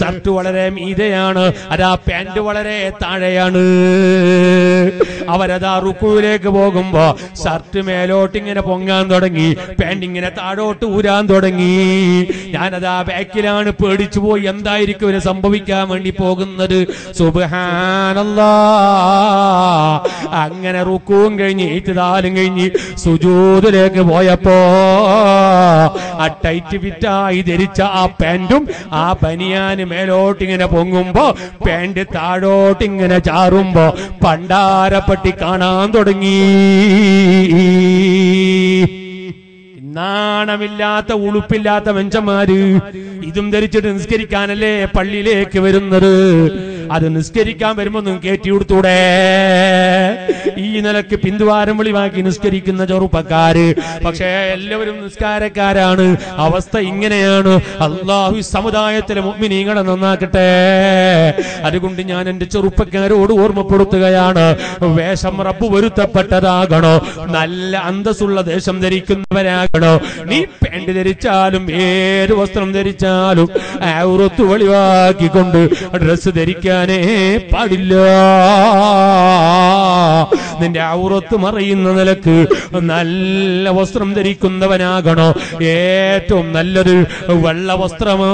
ഷർട്ട് വളരെ മീതയാണ്. അതാ പാന്റ് വളരെ താഴെയാണ്. അവരതാ റുക്കുവിലേക്ക് പോകുമ്പോ ഷർട്ട് മേലോട്ട് ഇങ്ങനെ പൊങ്ങാൻ തുടങ്ങി പാന്റ് ഇങ്ങനെ താഴോട്ട് ഊരാൻ തുടങ്ങി. ഞാനതാ ബാക്കിലാണ് പേടിച്ചു പോയി എന്തായിരിക്കും ഇവന് സംഭവിക്കാൻ വേണ്ടി പോകുന്നത്? സുബഹാനല്ലാ. അങ്ങനെ റുക്കുവും കഴിഞ്ഞ് ഏറ്റുതാലും കഴിഞ്ഞ് സുജൂതിലേക്ക് പോയപ്പോ ആ ടൈറ്റ് ഫിറ്റായി ധരിച്ച ആ പാന്റും ആ ബനിയാന് മേലോട്ട് ഇങ്ങനെ പൊങ്ങുമ്പോ പാന്റ് താഴോട്ട് ഇങ്ങനെ ചാറുമ്പോ പണ്ടാരപ്പട്ടി കാണാൻ തുടങ്ങി. നാണമില്ലാത്ത ഉളുപ്പില്ലാത്ത മെഞ്ചന്മാര് ഇതും ധരിച്ചിട്ട് നിസ്കരിക്കാനല്ലേ പള്ളിയിലേക്ക് വരുന്നത്? അത് നിസ്കരിക്കാൻ വരുമ്പോ നിങ്ങൾ കയറ്റി കൊടുത്തൂടെ? ഈ നിലയ്ക്ക് പിന്തുവാരം വിളിവാക്കി നിസ്കരിക്കുന്ന ചെറുപ്പക്കാര്. പക്ഷേ എല്ലാവരും നിസ്കാരക്കാരാണ്. അവസ്ഥ ഇങ്ങനെയാണ്. അള്ളാഹു സമുദായത്തിലെ മുഗ്മിനീങ്ങളെ നന്നാക്കട്ടെ. അതുകൊണ്ട് ഞാൻ എന്റെ ചെറുപ്പക്കാരോട് ഓർമ്മപ്പെടുത്തുകയാണ്. വേഷം റബ്ബ് വരുത്തപ്പെട്ടതാകണോ? നല്ല അന്തസ്സുള്ള ദേശം ധരിക്കുന്നവരാകണോ? നീ പാന്റ് ധരിച്ചാലും ഏത് വസ്ത്രം ധരിച്ചാലും വെളിവാക്കിക്കൊണ്ട് ഡ്രസ് ധരിക്കാനേ പാടില്ല. നിന്റെ ഔറത്ത് മറയുന്ന നിലയ്ക്ക് നല്ല വസ്ത്രം ധരിക്കുന്നവനാകണോ? ഏറ്റവും നല്ലത് വെള്ള വസ്ത്രമാണ്.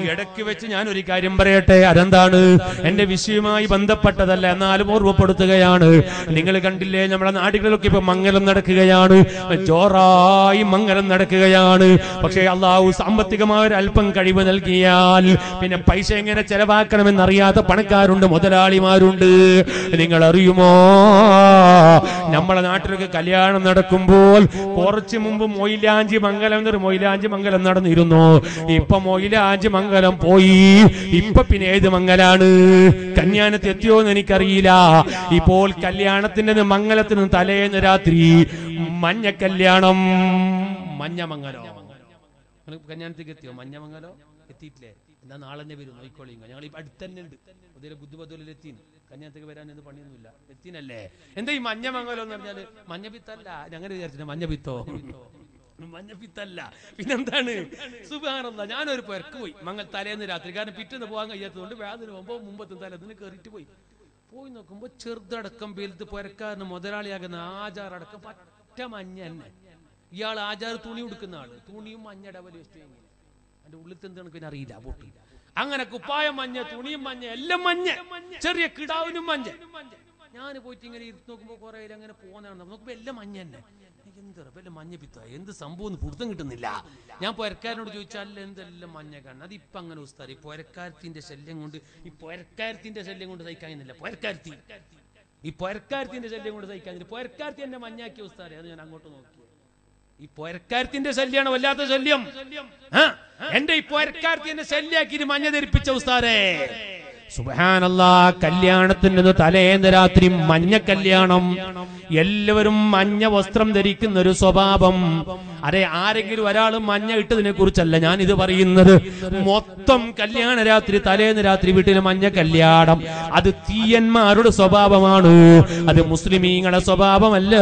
ഇടയ്ക്ക് വെച്ച് ഞാൻ ഒരു കാര്യം പറയട്ടെ അതെന്താണ്? എന്റെ വിഷയവുമായി ബന്ധപ്പെട്ടതല്ല എന്നാലും ഓർമ്മപ്പെടുത്തുകയാണ്. നിങ്ങൾ കണ്ടില്ലേ നമ്മുടെ നാടുകളിലൊക്കെ ഇപ്പൊ മംഗലം നടക്കുകയാണ്. ജോറായി മംഗലം നടക്കുകയാണ്. പക്ഷേ അള്ളാഹു സാമ്പത്തികമായ ഒരു അല്പം കഴിവ് നൽകിയാൽ പിന്നെ പൈസ എങ്ങനെ ചെലവാക്കണമെന്നറിയാത്ത പണക്കാരുണ്ട് മുതലാളിമാരുണ്ട്. നിങ്ങൾ അറിയുമോ നമ്മളെ നാട്ടിലൊക്കെ കല്യാണം നടക്കുമ്പോൾ കുറച്ച് മുമ്പ് മൊയിലാഞ്ചി മംഗലം എന്നൊരു മൊയിലാഞ്ചി മംഗലം നടന്നിരുന്നു. ഇപ്പൊ മൊയിലാഞ്ചി മംഗലം പോയി. ഇപ്പൊ പിന്നെ ഏത് മംഗലാണ്? കല്യാണത്തിൽ എത്തിയോ എന്ന് എനിക്കറിയില്ല. ഇപ്പോൾ കല്യാണത്തിന്റെ മംഗലത്തിന് തലേന്ന് രാത്രി മഞ്ഞ കല്യാണം. മഞ്ഞ മംഗലം. നിങ്ങൾ കല്യാണത്തേക്ക് എത്തിയോ? മഞ്ഞ മംഗലം? എത്തിയിട്ടില്ലേ? എന്നാ നാളെ തന്നെ വരും നോയിക്കോളിയും ഞങ്ങൾ ഇപ്പൊ അടുത്ത് തന്നെ ഉണ്ട് അതിലെ ബുദ്ധിപദ്ധൂരിൽ എത്തി കന്യാത്തേക്ക് വരാൻ എന്ത് പണിയൊന്നുമില്ല. എത്തിനല്ലേ? എന്താ ഈ മഞ്ഞ മംഗലം എന്ന് പറഞ്ഞാൽ? മഞ്ഞപിത്തല്ല ഞങ്ങൾ വിചാരിച്ചില്ല മഞ്ഞപ്പിത്തോ? മഞ്ഞപ്പിത്തല്ല പിന്നെന്താണ്? സുഖാനന്ദ ഞാനൊരു പെരക്ക് പോയി. മങ്ങൾ തലേന്ന് രാത്രി. കാരണം പിറ്റേന്ന് പോകാൻ കഴിയാത്തതുകൊണ്ട് വേദന പോകുമ്പോ മുമ്പത്തെ തലേന്ന് കയറിയിട്ട് പോയി. പോയി നോക്കുമ്പോൾ ചെറുതടക്കം വലുത് പുരക്കാരന് മുതലാളിയാകുന്ന ആചാറടക്കം പറ്റ മഞ്ഞ തന്നെ. ഇയാൾ ആചാർ തുണി ഉടുക്കുന്ന ആൾ. തുണിയും മഞ്ഞ ഡബൽ അതിന്റെ ഉള്ളിൽ എന്താണ് പിന്നെ അറിയില്ല പൊട്ടി. അങ്ങനെ കുപ്പായ മഞ്ഞ തുണിയും മഞ്ഞ എല്ലാം മഞ്ഞ. ചെറിയ കിടാവിനും മഞ്ഞ. ഞാൻ പോയിട്ട് ഇങ്ങനെ ഇരുന്ന് നോക്കുമ്പോ കുറെ അങ്ങനെ പോകുന്നതാണ് നോക്കുമ്പോ എല്ലാം മഞ്ഞ തന്നെ. എന്ത് മഞ്ഞ പിത്ത? എന്ത് സംഭവം? പുറത്തും കിട്ടുന്നില്ല. ഞാൻ പുരക്കാരനോട് ചോദിച്ചാൽ എന്തെല്ലാം മഞ്ഞ കാണും അത് ഇപ്പൊ അങ്ങനെ ഉസ്താദ് ഈ പൊരക്കാരത്തിന്റെ ശല്യം കൊണ്ട് ഈ പുരക്കാരത്തിന്റെ ശല്യം കൊണ്ട് സഹിക്കാനില്ല പുരക്കാരത്തി. ഈ പുരക്കാരത്തിന്റെ ശല്യം കൊണ്ട് സഹിക്കാനില്ല പുരക്കാരത്തി എന്നെ മഞ്ഞാക്കിയ ഉസ്താദെ അത് ഞാൻ അങ്ങോട്ട് നോക്കി. ഈ പുരക്കാരത്തിന്റെ ശല്യമാണ് വല്ലാത്ത ശല്യം? എന്റെ ഈ പുരക്കാരത്തി എന്നെ ശല്യാക്കി മഞ്ഞ ധരിപ്പിച്ച ഉസ്താദേ. സുബാനല്ലാ കല്യാണത്തിന്റെ തലേന്ന് രാത്രി മഞ്ഞ കല്യാണം. എല്ലാവരും മഞ്ഞ വസ്ത്രം ധരിക്കുന്ന ഒരു സ്വഭാവം. അതെ ആരെങ്കിലും ഒരാൾ മഞ്ഞ ഇട്ടതിനെ കുറിച്ചല്ല ഞാൻ ഇത് പറയുന്നത്. മൊത്തം കല്യാണ രാത്രി തലേന്ന് രാത്രി വീട്ടിൽ മഞ്ഞ കല്യാണം. അത് തീയന്മാരുടെ സ്വഭാവമാണ്. അത് മുസ്ലിമീങ്ങളുടെ സ്വഭാവമല്ല.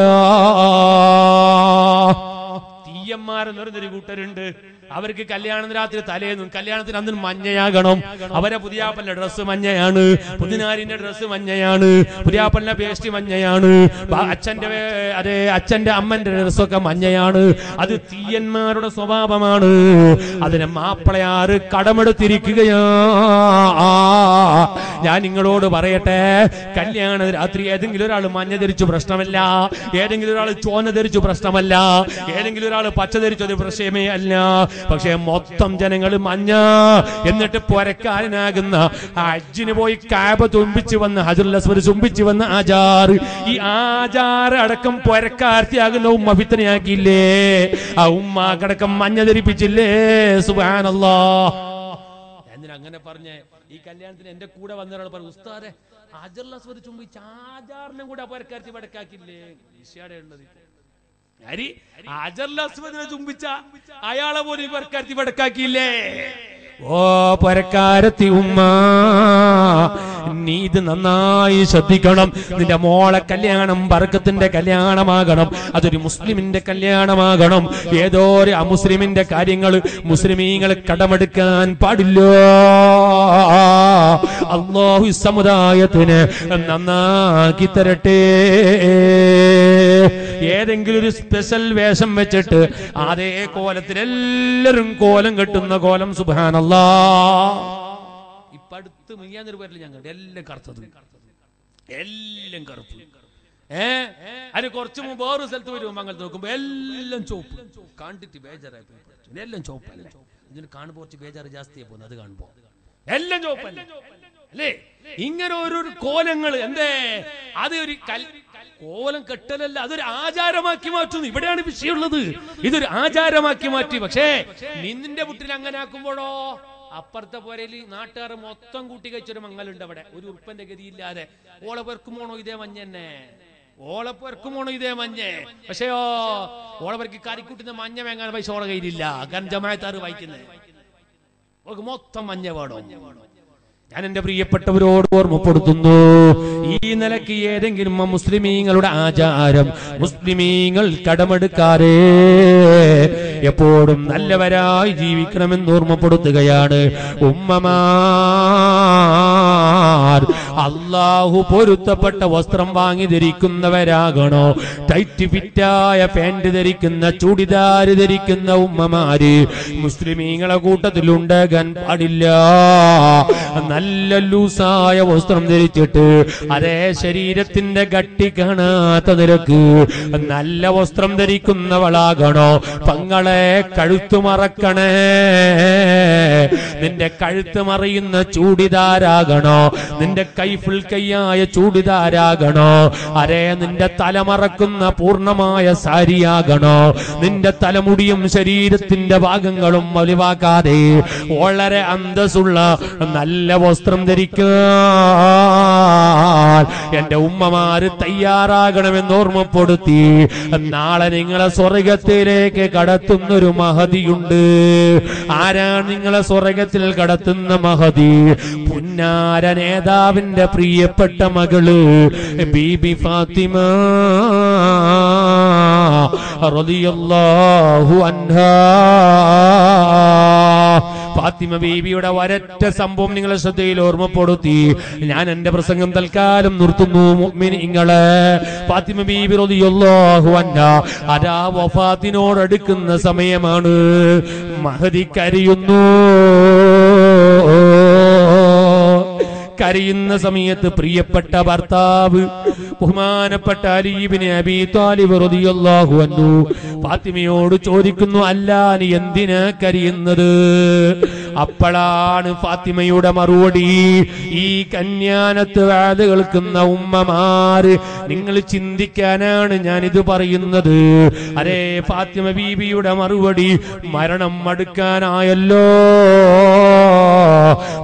തീയന്മാരെന്ന് പറയുന്നൊരു കൂട്ടരുണ്ട് അവർക്ക് കല്യാണത്തിന് രാത്രി തലേന്നും കല്യാണത്തിന് അന്ന് മഞ്ഞയാകണം. അവരെ പുതിയാപ്പന്റെ ഡ്രസ്സ് മഞ്ഞയാണ് പുതിനാരിന്റെ ഡ്രസ്സ് മഞ്ഞയാണ് പുതിയാപ്പന്റെ പേസ്റ്റ് മഞ്ഞയാണ് അച്ഛന്റെ അതെ അച്ഛന്റെ അമ്മന്റെ ഡ്രസ്സൊക്കെ മഞ്ഞയാണ്. അത് തീയന്മാരുടെ സ്വഭാവമാണ്. അതിനെ മാപ്പിളയാറ് കടമെടുത്തിരിക്കുകയാ. ഞാൻ നിങ്ങളോട് പറയട്ടെ കല്യാണ രാത്രി ഏതെങ്കിലും ഒരാൾ മഞ്ഞ ധരിച്ചു പ്രശ്നമല്ല ഏതെങ്കിലും ഒരാൾ ചോന ധരിച്ചു പ്രശ്നമല്ല ഏതെങ്കിലും ഒരാൾ പച്ച ധരിച്ചത് പ്രശ്നമേ അല്ല. പക്ഷെ മൊത്തം ജനങ്ങൾ മഞ്ഞ എന്നിട്ട് പൊരക്കാരനാകുന്ന അജ്ജിന് പോയി കാബ തുമ്പിച്ചു വന്ന് ഹജുല്ലസ്വര് ചുംബിച്ചു വന്ന ആചാർ ഈ ആചാർ അടക്കം പൊരക്കാർത്തിയാകുന്ന ഉമ്മ ഫിത്തനയാക്കിയില്ലേ? ആ ഉമ്മ കടക്കം മഞ്ഞ ധരിപ്പിച്ചില്ലേ? സുബാനല്ലോ അങ്ങനെ പറഞ്ഞേ ഈ കല്യാണത്തിന് എന്റെ കൂടെ വന്ന ഒരാൾ പറഞ്ഞു ഉസ്താദെ അജർലസ്വര് ചുംബിച്ച് ആചാറിനും കൂടെ പൊരക്കാർത്തി വടക്കാക്കില്ലേ ഈശാടെ ഉള്ളത് അരി അജർലസ്വദിനെ ചുംബിച്ച അയാളെ പോലും പരക്കാരത്തി പടക്കാക്കിയില്ലേ ഓ പരക്കാരത്തി ഉമ്മ നീ ഇത് നന്നായി ശ്രദ്ധിക്കണം. നിന്റെ മോളെ കല്യാണം ബർക്കത്തിന്റെ കല്യാണമാകണം. അതൊരു മുസ്ലിമിന്റെ കല്യാണമാകണം. ഏതോ ഒരു അമുസ്ലിമിന്റെ കാര്യങ്ങൾ മുസ്ലിമീങ്ങൾ കടമെടുക്കാൻ പാടില്ല. അള്ളാഹു സമുദായത്തിന് നന്നാക്കി തരട്ടെ. ഏതെങ്കിലും ഒരു സ്പെഷ്യൽ വേഷം വെച്ചിട്ട് അതേ കോലത്തിൽ എല്ലാവരും കോലം കെട്ടുന്ന കോലം സുബാനല്ലാ ഇപ്പൊ അടുത്ത് മിയ്യാന്നൊരു പേരിൽ എല്ലാം കറുത്തത്. എല്ലാം കറുപ്പ്. ഏ? അതിന് കുറച്ച് മുമ്പ് ഓരോ സ്ഥലത്ത് വരും മംഗലത്ത് നോക്കുമ്പോ എല്ലാം ചോപ്പ് കണ്ടിട്ട് ബേജാറായി പോയി. എല്ലാം ചോപ്പല്ല ഇതിന് കാണുമ്പോ കുറച്ച് ബേജാറ് ജാസ്തിയായി പോകുന്നത് അത് കാണുമ്പോ. എല്ലാം ചോപ്പല്ലേ അല്ലേ? ഇങ്ങനെ ഓരോ കോലങ്ങൾ എന്തേ? അത് ഒരു കൽ കോലം കെട്ടലല്ല അതൊരു ആചാരമാക്കി മാറ്റുന്നു. ഇവിടെയാണ് വിഷയമുള്ളത്. ഇതൊരു ആചാരമാക്കി മാറ്റി. പക്ഷേ നിന്നിന്റെ വീട്ടിൽ അങ്ങനെ ആക്കുമ്പോഴോ? അപ്പുറത്തെ പോരയിൽ നാട്ടുകാർ മൊത്തം കൂട്ടി കഴിച്ചൊരു മങ്ങലുണ്ട് അവിടെ. ഒരു ഉറുപ്പന്റെ ഗതിയില്ലാതെ. ഓളെ പെർക്കുമോണോ ഇതേ മഞ്ഞന്നെ ഓളെ പെർക്കുമോണോ ഇതേ മഞ്ഞ്? പക്ഷേയോ ഓളെ പെർക്ക് കറിക്കൂട്ടുന്ന മഞ്ഞ വേങ്ങാൻ പൈസ ഓളെ കയ്യിലില്ല. കാരണം ജമായത്താറ് വായിക്കുന്നത് മൊത്തം മഞ്ഞ വേണം. ഞാൻ എന്റെ പ്രിയപ്പെട്ടവരോട് ഓർമ്മപ്പെടുത്തുന്നു. ഈ നിലയ്ക്ക് ഏതെങ്കിലും മുസ്ലിമീങ്ങളുടെ ആചാരം മുസ്ലിമീങ്ങൾ കടമെടുക്കാതെ എപ്പോഴും നല്ലവരായി ജീവിക്കണമെന്ന് ഓർമ്മപ്പെടുത്തുകയാണ്. ഉമ്മമാർ അള്ളാഹു പൊരുത്തപ്പെട്ട വസ്ത്രം വാങ്ങി ധരിക്കുന്നവരാകണോ? ടൈറ്റ് ഫിറ്റായ പാന്റ് ധരിക്കുന്ന ചുടിദാര് ധരിക്കുന്ന ഉമ്മമാര് മുസ്ലിമീങ്ങളെ കൂട്ടത്തിൽ ഉണ്ടാകാൻ പാടില്ല. നല്ല ലൂസായ വസ്ത്രം ധരിച്ചിട്ട് അതേ ശരീരത്തിന്റെ ഗട്ടി കാണാത്ത നിരക്ക് നല്ല വസ്ത്രം ധരിക്കുന്നവളാകണോ? പങ്ങളെ കഴുത്തു മറക്കണേ. നിന്റെ കഴുത്ത് മറിയുന്ന ചൂടിദാരാകണോ? നിന്റെ കൈ ഫുൾ കൈയായ ചൂടിതാരാകണോ അരേ നിന്റെ തലമറക്കുന്ന പൂർണമായ സാരിയാകണോ? നിന്റെ തലമുടിയും ശരീരത്തിന്റെ ഭാഗങ്ങളും ഒലിവാക്കാതെ വളരെ അന്തസ്സുള്ള നല്ല വസ്ത്രം ധരിക്കാൻ എന്റെ ഉമ്മമാര് തയ്യാറാകണമെന്ന് ഓർമ്മപ്പെടുത്തി. നാളെ നിങ്ങളെ സ്വർഗത്തിലേക്ക് കടത്തുന്നൊരു മഹതിയുണ്ട്. ആരാണ് നിങ്ങളെ സ്വർഗത്തിൽ കടത്തുന്ന മഹതി? പുന്നാര നേതാവിന്റെ പ്രിയപ്പെട്ട മകൾ ബീബി ഫാത്തിമ റളിയല്ലാഹു അൻഹാ. ഫാത്തിമ ബീബിയുടെ വരറ്റ സംഭവം നിങ്ങളെ ശ്രദ്ധയിൽ ഓർമ്മപ്പെടുത്തി. ഞാൻ എന്റെ പ്രസംഗം തൽക്കാലം നിർത്തുന്നു മുഅ്മിനീങ്ങളെ. ഫാത്തിമ ബീബി റളിയല്ലാഹു അൻഹാ. അതാ വഫാത്തിനോടടുക്കുന്ന സമയമാണ്. മഹദി കരയുന്നു കരയുന്ന സമയത്ത് പ്രിയപ്പെട്ട ഭർത്താവ് ബഹുമാനപ്പെട്ട അലീബിനെ ഫാത്തിമയോട് ചോദിക്കുന്നു അല്ലാനി എന്തിന് കരയുന്നത്? അപ്പോഴാണ് ഫാത്തിമയുടെ മറുപടി ഈ കന്യാനത്ത് വാത് കേൾക്കുന്ന ഉമ്മമാര് നിങ്ങൾ ചിന്തിക്കാനാണ് ഞാൻ ഇത് പറയുന്നത്. അരേ ഫാത്തിമ ബീബിയുടെ മറുപടി മരണം മടുക്കാനായല്ലോ.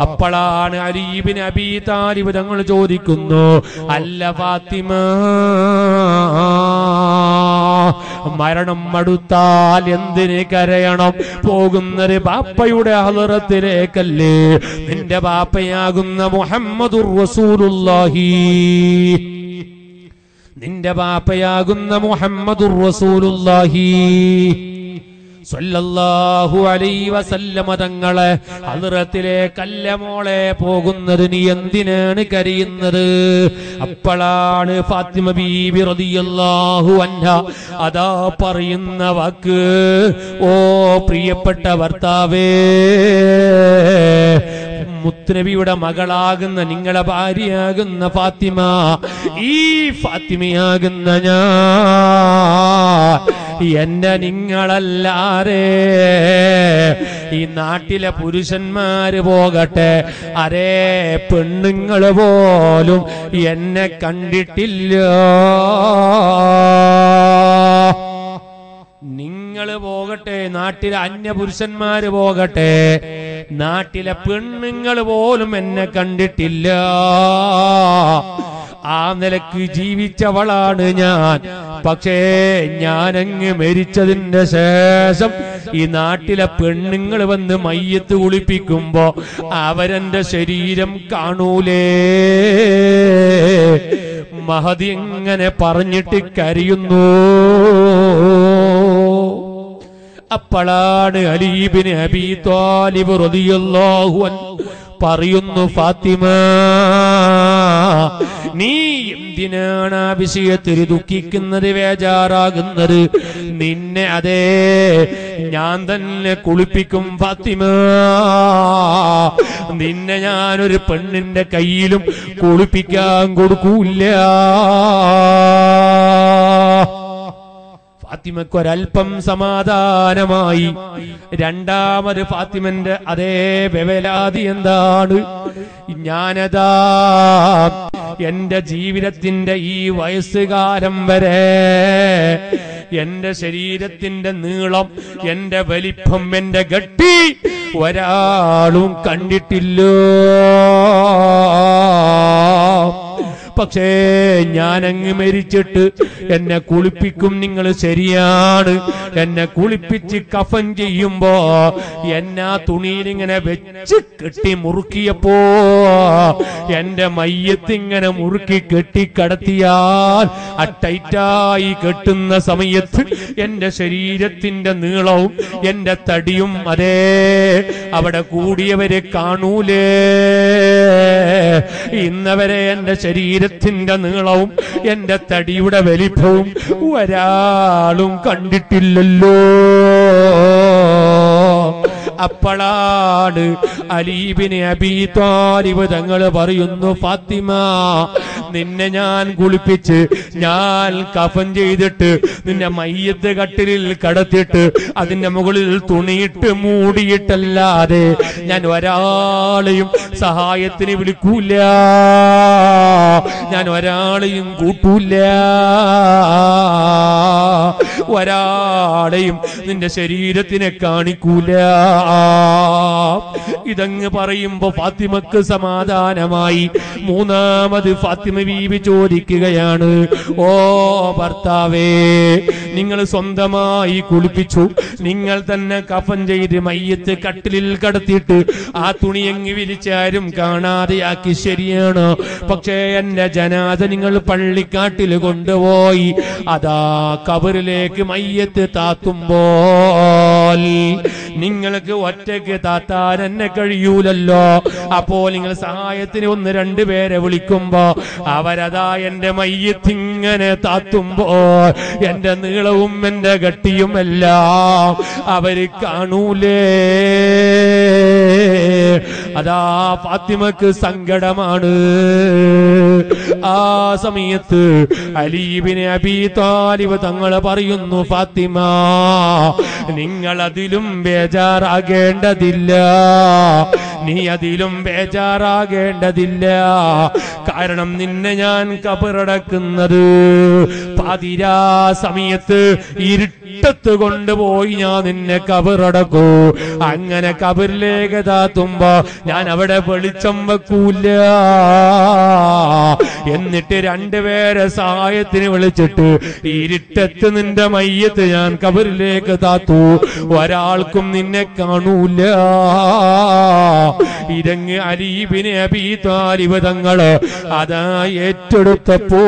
അപ്പോഴാണ് അരീബിന് അബി താലിബ് തങ്ങൾ ചോദിക്കുന്നു അല്ല ഫാത്തിമ മരണം മടുത്താൽ എന്തിന് കരയണം? പോകുന്നത് ബാപ്പയുടെ ഹലറത്തിലേക്കല്ലേ നിന്റെ ബാപ്പയാകുന്ന മുഹമ്മദുർ റസൂലുള്ളാഹി. നിന്റെ ബാപ്പയാകുന്ന മുഹമ്മദുർ റസൂലുള്ളാഹി. സ്വല്ലല്ലാഹു അലൈഹി വസല്ലമ തങ്ങളെ അതിറത്തിലെ കല്ലമോളെ പോകുന്നത് നീ എന്തിനാണ് കരയുന്നത്? അപ്പോഴാണ് ഫാത്തിമ ബീബി റളിയല്ലാഹു അൻഹ അതാ പറയുന്ന വാക്ക്. ഓ പ്രിയപ്പെട്ട ഭർത്താവേ മുത്തുനബിയുടെ മകളാകുന്ന നിങ്ങളെ ഭാര്യയാകുന്ന ഫാത്തിമ ഈ ഫാത്തിമയാകുന്ന ഞാൻ. എന്റെ നിങ്ങളല്ലാരെ ഈ നാട്ടിലെ പുരുഷന്മാര് പോകട്ടെ. അരേ പെണ്ണുങ്ങൾ പോലും എന്നെ കണ്ടിട്ടില്ല. നിങ്ങൾ പോകട്ടെ നാട്ടിലെ അന്യ പുരുഷന്മാര് പോകട്ടെ. നാട്ടിലെ പെണ്ണുങ്ങൾ പോലും എന്നെ കണ്ടിട്ടില്ല. ആ നിലയ്ക്ക് ജീവിച്ചവളാണ് ഞാൻ. പക്ഷേ ഞാനങ്ങ് മരിച്ചതിന്റെ ശേഷം ഈ നാട്ടിലെ പെണ്ണുങ്ങൾ വന്ന് മയ്യത്ത് കുളിപ്പിക്കുമ്പോ അവരെന്റെ ശരീരം കാണൂലേ. മഹതി ഇങ്ങനെ പറഞ്ഞിട്ട് കരയുന്നു. അപ്പോഴാണ് അലീബിന് അബി താലിബ് റളിയല്ലാഹു അൻഹു പറയുന്നു ഫാത്തിമ നീ എന്തിനാണ് ആ വിഷയത്തിൽ ദുഃഖിക്കുന്നത് വേജാറാകുന്നത് നിന്നെ അതേ ഞാൻ തന്നെ കുളിപ്പിക്കും ഫാത്തിമ. നിന്നെ ഞാനൊരു പെണ്ണിന്റെ കയ്യിലും കുളിപ്പിക്കാൻ കൊടുക്കൂല്ല. ഫാത്തിമക്ക് ഒരല്പം സമാധാനമായി. രണ്ടാമത് ഫാത്തിമന്റെ അതേ വെവലാതി എന്താണ്? ഞാനതാ എന്റെ ജീവിതത്തിന്റെ ഈ വയസ്സുകാലം വരെ എന്റെ ശരീരത്തിന്റെ നീളം എന്റെ വലിപ്പം എന്റെ ഗട്ടി ഒരാളും കണ്ടിട്ടില്ലോ. പക്ഷേ ഞാൻ അങ്ങ് മരിച്ചിട്ട് എന്നെ കുളിപ്പിക്കും നിങ്ങൾ ശരിയാണ്. എന്നെ കുളിപ്പിച്ച് കഫൻ ചെയ്യുമ്പോ എന്നാ ആ തുണിയിൽ ഇങ്ങനെ വെച്ച് കെട്ടി മുറുക്കിയപ്പോ എന്റെ മയ്യത്ത് ഇങ്ങനെ മുറുക്കി കെട്ടി കടത്തിയാൽ ആ ടൈറ്റായി കെട്ടുന്ന സമയത്ത് എന്റെ ശരീരത്തിന്റെ നീളവും എന്റെ തടിയും അതേ അവിടെ കൂടിയവരെ കാണൂലേ. ഇന്നവരെ എന്റെ ശരീരത്തിന്റെ നീളവും എന്റെ തടിയുടെ വലിപ്പവും ഒരാളും കണ്ടിട്ടില്ലല്ലോ. അപ്പോഴാണ് അലീബിന് അബി താലിബ് തങ്ങൾ പറയുന്നു ഫാത്തിമ നിന്നെ ഞാൻ കുളിപ്പിച്ച് ഞാൻ കഫൻ ചെയ്തിട്ട് നിന്നെ മയ്യത്ത് കട്ടിലിൽ കടത്തിയിട്ട് അതിന്റെ മുകളിൽ തുണിയിട്ട് മൂടിയിട്ടല്ലാതെ ഞാൻ ഒരാളെയും സഹായത്തിന് വിളിക്കൂല. ഞാൻ ഒരാളെയും കൂട്ടൂല. ഒരാളെയും നിന്റെ ശരീരത്തിനെ കാണിക്കൂല. ഇതങ്ങ് പറയുമ്പോ ഫാത്തിമക്ക് സമാധാനമായി. മൂന്നാമത് ഫാത്തിമ ബീവി ചോദിക്കുകയാണ്. ഓ ഭർത്താവേ നിങ്ങൾ സ്വന്തമായി കുളിപ്പിച്ചു. നിങ്ങൾ തന്നെ കഫൻ ചെയ്ത് മയ്യത്ത് കട്ടിലിൽ കടത്തിയിട്ട് ആ തുണി എങ്ങ് വിരിച്ചാരും കാണാതെയാക്കി ശരിയാണ്. പക്ഷേ എന്റെ ജനാഥ നിങ്ങൾ പള്ളിക്കാട്ടിൽ കൊണ്ടുപോയി. അതാ കബറിലേക്ക് മയ്യത്ത് താത്തുമ്പോൾ. നിങ്ങൾക്ക് ഒറ്റയ്ക്ക് താത്താൻ എന്നെ കഴിയൂലല്ലോ. അപ്പോൾ നിങ്ങൾ സഹായത്തിന് ഒന്ന് രണ്ട് പേരെ വിളിക്കുമ്പോ അവരതാ എന്റെ മയ്യത്തിങ്ങനെ താത്തുമ്പോ എന്റെ നീളവും എന്റെ എല്ലാം അവർ കാണൂലേ. അതാ ഫാത്തിമക്ക് സങ്കടമാണ്. ആ സമയത്ത് അലീബിനെ അബി താലിബ് തങ്ങൾ പറയുന്നു ഫാത്തിമ നിങ്ങൾ അതിലും ബേജാറാകേണ്ടതില്ല. നീ അതിലും ബേജാറാകേണ്ടതില്ല. കാരണം നിന്നെ ഞാൻ കബറടക്കുന്നത്. പതിരാ സമയത്ത് ഇരുട്ടത്ത് കൊണ്ടുപോയി ഞാൻ നിന്നെ കബറടക്കൂ. അങ്ങനെ കബറിലേക്ക് താത്തുമ്പോ ഞാൻ അവിടെ വെളിച്ചം വെക്കൂല എന്നിട്ട് രണ്ടുപേരെ സഹായത്തിന് വിളിച്ചിട്ട് ഇരുട്ടത്ത് നിന്റെ മയ്യത്ത് ഞാൻ കബറിലേക്ക് താത്തു. ഒരാൾക്കും നിന്നെ കാണൂല. ഇരങ്ങ് അലീബിനെ അബീ താലിബ് തങ്ങൾ അതാ ഏറ്റെടുത്തപ്പോ.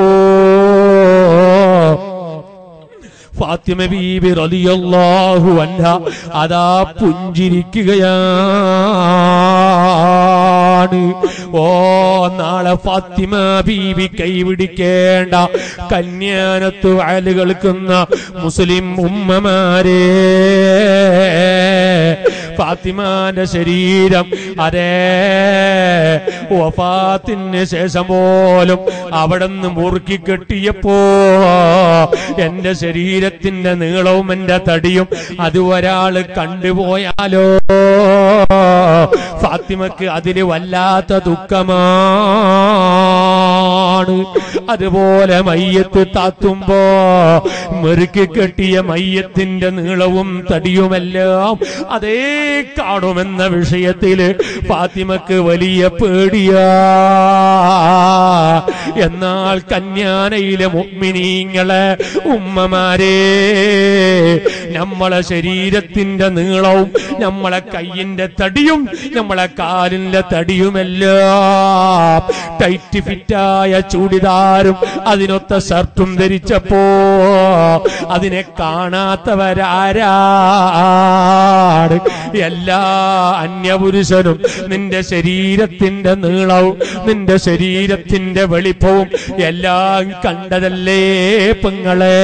ഫാത്തിമ ബീബി റളിയല്ലാഹു അൻഹ അതാ പുഞ്ചിരിക്കുകയാണ് ഓ നാളെ ഫാത്തിമ ബീവി കൈപിടിക്കേണ്ട. കന്യാനത്തു അയൽ കേൾക്കുന്ന മുസ്ലിം ഉമ്മമാരെ. ഫാത്തിമാന്റെ ശരീരം അതേ. വഫാത്തിന് ശേഷം പോലും അവിടെ നിന്ന് മുറുക്കി കെട്ടിയപ്പോ എന്റെ ശരീരത്തിന്റെ നീളവും എന്റെ തടിയും അത് ഒരാൾ കണ്ടുപോയാലോ? ഫാത്തിമക്ക് അതിന് വല്ലാത്ത ദുഃഖമാണ് ആണ് അതുപോലെ മയ്യത്ത് താത്തുമ്പോ മെറുക്കി കെട്ടിയ മയ്യത്തിന്റെ നീളവും തടിയുമെല്ലാം അതേ കാണുമെന്ന വിഷയത്തിൽ ഫാത്തിമക്ക് വലിയ പേടിയാ. എന്നാൽ കന്യാനയിലെ മുഗ്മിനീങ്ങളെ ഉമ്മമാരെ നമ്മളെ ശരീരത്തിന്റെ നീളവും നമ്മളെ കയ്യിന്റെ തടിയും നമ്മളെ കാലിന്റെ തടിയുമെല്ലാം ടൈറ്റ് ഫിറ്റായ ചൂടിദാരും അതിനൊത്ത ഷർട്ടും ധരിച്ചപ്പോ അതിനെ കാണാത്തവരാരാണ് എല്ലാ അന്യപുരുഷനും നിന്റെ ശരീരത്തിന്റെ നീളവും നിന്റെ ശരീരത്തിന്റെ വെളിപ്പവും എല്ലാം കണ്ടതല്ലേ പെങ്ങളെ?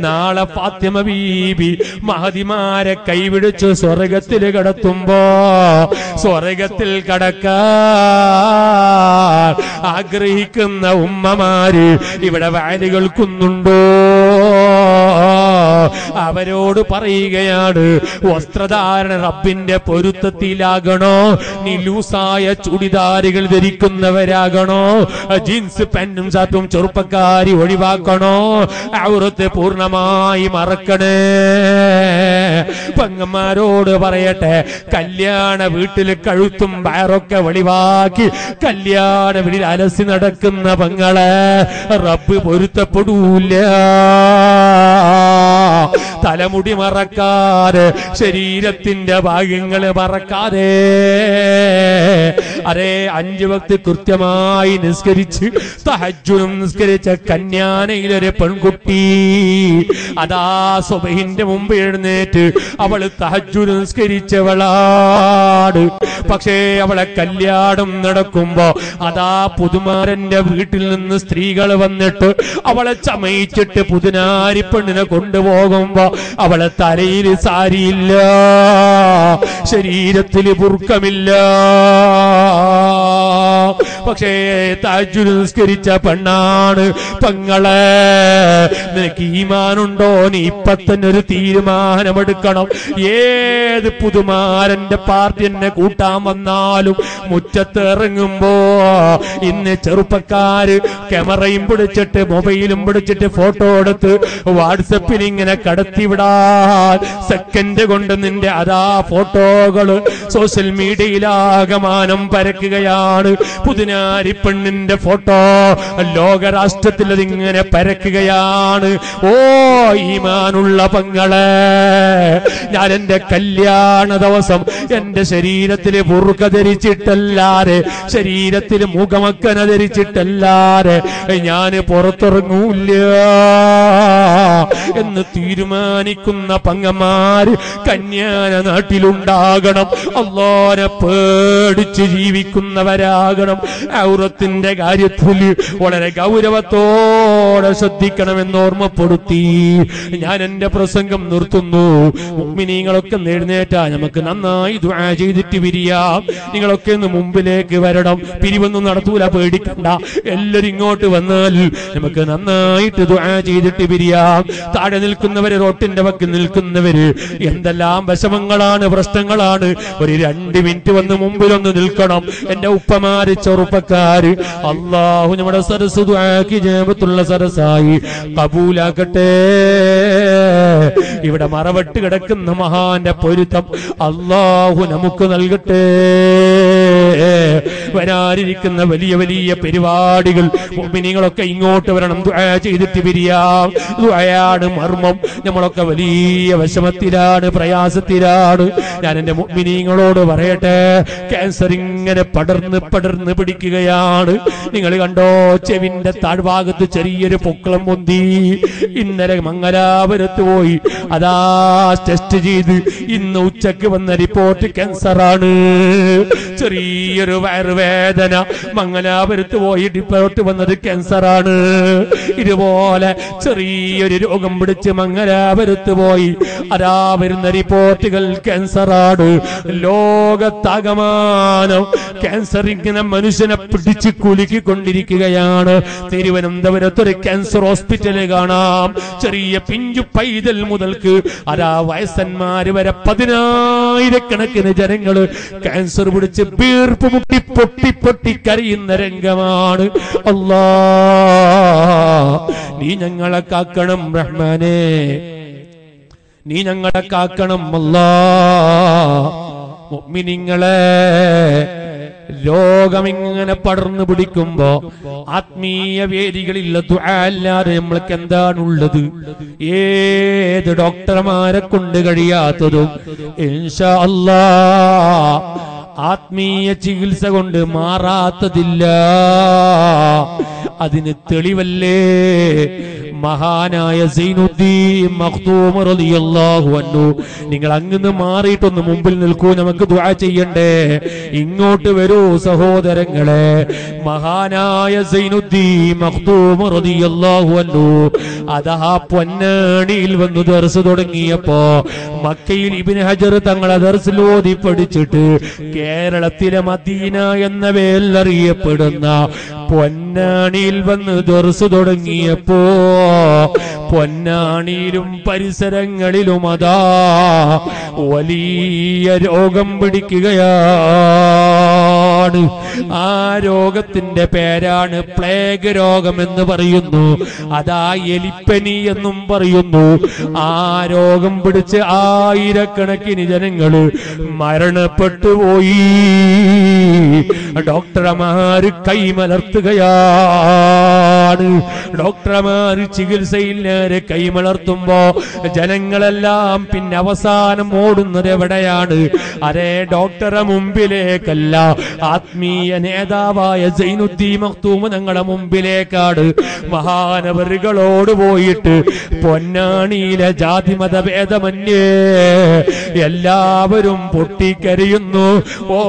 നാളെ ഫാത്തിമ ബീബി മഹതിമാരെ കൈവിടിച്ച് സ്വർഗത്തിൽ കടത്തുമ്പോ സ്വർഗത്തിൽ കടക്കാൻ ആഗ്രഹിക്കുന്ന ഉമ്മമാര് ഇവിടെ വാൽ കേൾക്കുന്നുണ്ടോ? അവരോട് പറയുകയാണ് വസ്ത്രധാരണ റബ്ബിന്റെ പൊരുത്തത്തിലാകണോ? നിലൂസായ ചുടിദാരുകൾ ധരിക്കുന്നവരാകണോ? ജീൻസ് പെന്നും ഷർട്ടും ചെറുപ്പക്കാരി ഒഴിവാക്കണോ? ഔറത്ത് പൂർണമായി മറക്കണേ. പെങ്ങന്മാരോട് പറയട്ടെ കല്യാണ വീട്ടിൽ കഴുത്തും വയറൊക്കെ വെളിവാക്കി കല്യാണ വീട്ടിൽ അലസി നടക്കുന്ന പങ്ങളെ റബ്ബ് പൊരുത്തപ്പെടൂല. തലമുടി മറക്കാതെ ശരീരത്തിന്റെ ഭാഗ്യങ്ങൾ മറക്കാതെ. അരേ അഞ്ചു ഭക്തി കൃത്യമായി നിസ്കരിച്ച് തഹജുനും നിസ്കരിച്ച കന്യാനയിലൊരു പെൺകുട്ടി. അതാ സുബഹിന്റെ മുമ്പ് എഴുന്നേറ്റ് അവൾ തഹജു നിസ്കരിച്ചവളാട് പക്ഷേ അവളെ കല്യാണം നടക്കുമ്പോ അതാ പുതുമാരന്റെ വീട്ടിൽ നിന്ന് സ്ത്രീകൾ വന്നിട്ട് അവളെ ചമയിച്ചിട്ട് പുതുനാരി പെണ്ണിനെ കൊണ്ടുപോകുമ്പോ അവളെ തലയിൽ സാരിയില്ല. ശരീരത്തിൽ ബുർക്കമില്ല. പക്ഷേ താജു നിസ്കരിച്ച പെണ്ണാണ് പെങ്ങളെ നിനക്ക് ഈമാനുണ്ടോ? നീ ഇപ്പൊ തന്നെ ഒരു തീരുമാനമെടുക്കണം. ഏത് പുതുമാരന്റെ പാർട്ടി എന്നെ കൂട്ടാൻ വന്നാലും മുറ്റത്ത് ഇറങ്ങുമ്പോ ഇന്ന് ചെറുപ്പക്കാര് ക്യാമറയും പിടിച്ചിട്ട് മൊബൈലും പിടിച്ചിട്ട് ഫോട്ടോ എടുത്ത് വാട്സപ്പിൽ ഇങ്ങനെ കടത്തിവിടാൻ സെക്കൻഡ് കൊണ്ട് നിന്റെ അതാ ഫോട്ടോകൾ സോഷ്യൽ മീഡിയയിലാകമാനം പരക്കുകയാണ്. പുതിനാരി പെണ്ണിന്റെ ഫോട്ടോ ലോകരാഷ്ട്രത്തിൽ അതിങ്ങനെ പരക്കുകയാണ്. ഓ ഈമാനുള്ള പങ്ങളെ ഞാൻ എന്റെ കല്യാണ ദിവസം എന്റെ ശരീരത്തിൽ പുറുക്ക ധരിച്ചിട്ടല്ലാരെ ശരീരത്തിൽ മുഖമക്കന ധരിച്ചിട്ടല്ലാരെ ഞാൻ പുറത്തിറങ്ങൂല്ല എന്ന് തീരുമാനിക്കുന്ന പങ്ങന്മാര് കന്യാന നാട്ടിലുണ്ടാകണം അള്ളാനെ പേടിച്ച് ജീവിക്കുന്നവരാകണം. ഔറത്തിന്റെ കാര്യത്തിൽ വളരെ ഗൗരവത്തോടെ ശ്രദ്ധിക്കണമെന്ന് ഓർമ്മപ്പെടുത്തി. ഞാൻ എന്റെ പ്രസംഗം നിർത്തുന്നു. മുഗ്മിനീങ്ങളൊക്കെ എഴുന്നേറ്റാ. നമുക്ക് നന്നായി ചെയ്തിട്ട് പിരിയാം നിങ്ങളൊക്കെ ഒന്ന് മുമ്പിലേക്ക് വരണം. പിരിവൊന്നും നടത്തൂല പേടിക്കണ്ട. എല്ലാരും ഇങ്ങോട്ട് വന്നാൽ നമുക്ക് നന്നായിട്ട് ചെയ്തിട്ട് പിരിയാം താഴെ നിൽക്കുന്നവര് റോട്ടിന്റെ വക്ക് നിൽക്കുന്നവര് എന്തെല്ലാം വിഷമങ്ങളാണ് പ്രശ്നങ്ങളാണ്. ഒരു രണ്ട് മിനിറ്റ് വന്ന് മുമ്പിലൊന്ന് നിൽക്കണം. എന്റെ ഉപ്പമാര് ചെറുപ്പക്കാര് അള്ളാഹു നമ്മുടെ സരസ് ദുആക്കി സരസായി കബൂലാക്കട്ടെ. ഇവിടെ മറവട്ട് കിടക്കുന്ന മഹാന്റെ പൊരുത്തം അള്ളാഹു നമുക്ക് നൽകട്ടെ. വരാനിരിക്കുന്ന വലിയ വലിയ പരിപാടികൾ. നിങ്ങളൊക്കെ ഇങ്ങോട്ട് വരണം. ചെയ്തിട്ട് പിരിയാം ദുആയാണ് മർമ്മം. നമ്മളൊക്കെ വലിയ വിഷമത്തിലാണ് പ്രയാസത്തിലാണ്. ഞാൻ എന്റെ മുഅ്മിനീങ്ങളോട് പറയട്ടെ. ക്യാൻസർ ഇങ്ങനെ പടർന്ന് പടർന്ന് പിടിക്കുകയാണ്. നിങ്ങൾ കണ്ടോ? ചെവിന്റെ താഴ്ഭാഗത്ത് ചെറിയൊരു പൊക്കളം പൊന്തി. ഇന്നലെ മംഗലാപുരത്ത് പോയി. അതാ ടെസ്റ്റ് ചെയ്ത് ഇന്ന് ഉച്ചയ്ക്ക് വന്ന റിപ്പോർട്ട് ക്യാൻസർ ആണ് ചെറിയൊരു വയറുവേദന മംഗലാപുരത്ത് പോയി റിപ്പോർട്ട് വന്നത് ക്യാൻസർ ആണ്. ഇതുപോലെ ചെറിയൊരു രോഗം പിടിച്ച് മംഗലാപുരത്ത് പോയി. അതാ വരുന്ന റിപ്പോർട്ടുകൾ ക്യാൻസർ ആണ്. ലോകത്താകമാനം ക്യാൻസർ ഇങ്ങനെ മനുഷ്യനെ പിടിച്ച് കുലുക്കിക്കൊണ്ടിരിക്കുകയാണ്. തിരുവനന്തപുരത്ത് ഒരു ക്യാൻസർ ഹോസ്പിറ്റൽ കാണാം. ചെറിയ പിഞ്ചു പൈതൽ മുതൽക്ക്. അതാ വയസ്സന്മാര് വരെ പതിനായിരക്കണക്കിന് ജനങ്ങൾ ക്യാൻസർ പിടിച്ച് വീർപ്പ് മുട്ടി പൊട്ടി പൊട്ടി കരയുന്ന രംഗമാണ്. നീ ഞങ്ങളെ കാക്കണം റഹ്മാനേ. നീ ഞങ്ങളെ കാക്കണം അല്ലാ. മുഅ്മിനീങ്ങളെ രോഗമിങ്ങനെ പടർന്നു പിടിക്കുമ്പോ ആത്മീയ വേദികളിൽ ദുആ അല്ലാതെ നമ്മൾക്ക് എന്താണുള്ളത്? ഏത് ഡോക്ടർമാരെ കൊണ്ട് കഴിയാത്തതും? ഇൻഷാ അല്ലാ. ആത്മീയ ചികിത്സ കൊണ്ട് മാറാത്തതില്ല. അതിന് തെളിവല്ലേ? മഹാനായ നിങ്ങൾ അങ്ങ് മാറിയിട്ടൊന്ന് മുമ്പിൽ നിൽക്കൂ നമുക്ക് ദുആ ചെയ്യണ്ടേ. ഇങ്ങോട്ട് വരൂ സഹോദരങ്ങളെ. മഹാനായ അതാ പൊന്നാണിയിൽ വന്നു ദർസ് തുടങ്ങിയപ്പോ മക്കയിൽ ഇബ്നു ഹജർ തങ്ങളെ ദർസിൽ ഓതി പഠിച്ചിട്ട് കേരളത്തിലെ മദീന എന്ന പേരിലറിയപ്പെടുന്ന പൊന്നാണിയിൽ വന്ന് ദർസ് തുടങ്ങിയപ്പോ പൊന്നാണിയിലും പരിസരങ്ങളിലും അതാ വലിയ രോഗം പിടിക്കുകയാണ് ആ രോഗത്തിന്റെ പേരാണ് പ്ലേഗ് രോഗം എന്ന് പറയുന്നു. അതാ എലിപ്പനി എന്നും പറയുന്നു. ആ രോഗം പിടിച്ച് ആയിരക്കണക്കിന് ജനങ്ങൾ മരണപ്പെട്ടു പോയി. ഡോക്ടർമാര് കൈമലർത്തുകയാണ്. ഡോക്ടർമാര് ചികിത്സയിൽ നേരെ കൈമലർത്തുമ്പോ ജനങ്ങളെല്ലാം പിന്നെ അവസാനം ഓടുന്നത് എവിടെയാണ്? അതേ ഡോക്ടറെ മുമ്പിലേക്കല്ല ആത്മീയ നേതാവായ സൈനുദ്ദീൻ മഖ്തൂമ ഞങ്ങളുടെ മുമ്പിലേക്കാട്. മഹാനവറുകളോട് പോയിട്ട് പൊന്നാണിയിലെ ജാതിമത ഭേദമന്യേ എല്ലാവരും പൊട്ടിക്കരിയുന്നു. ഓ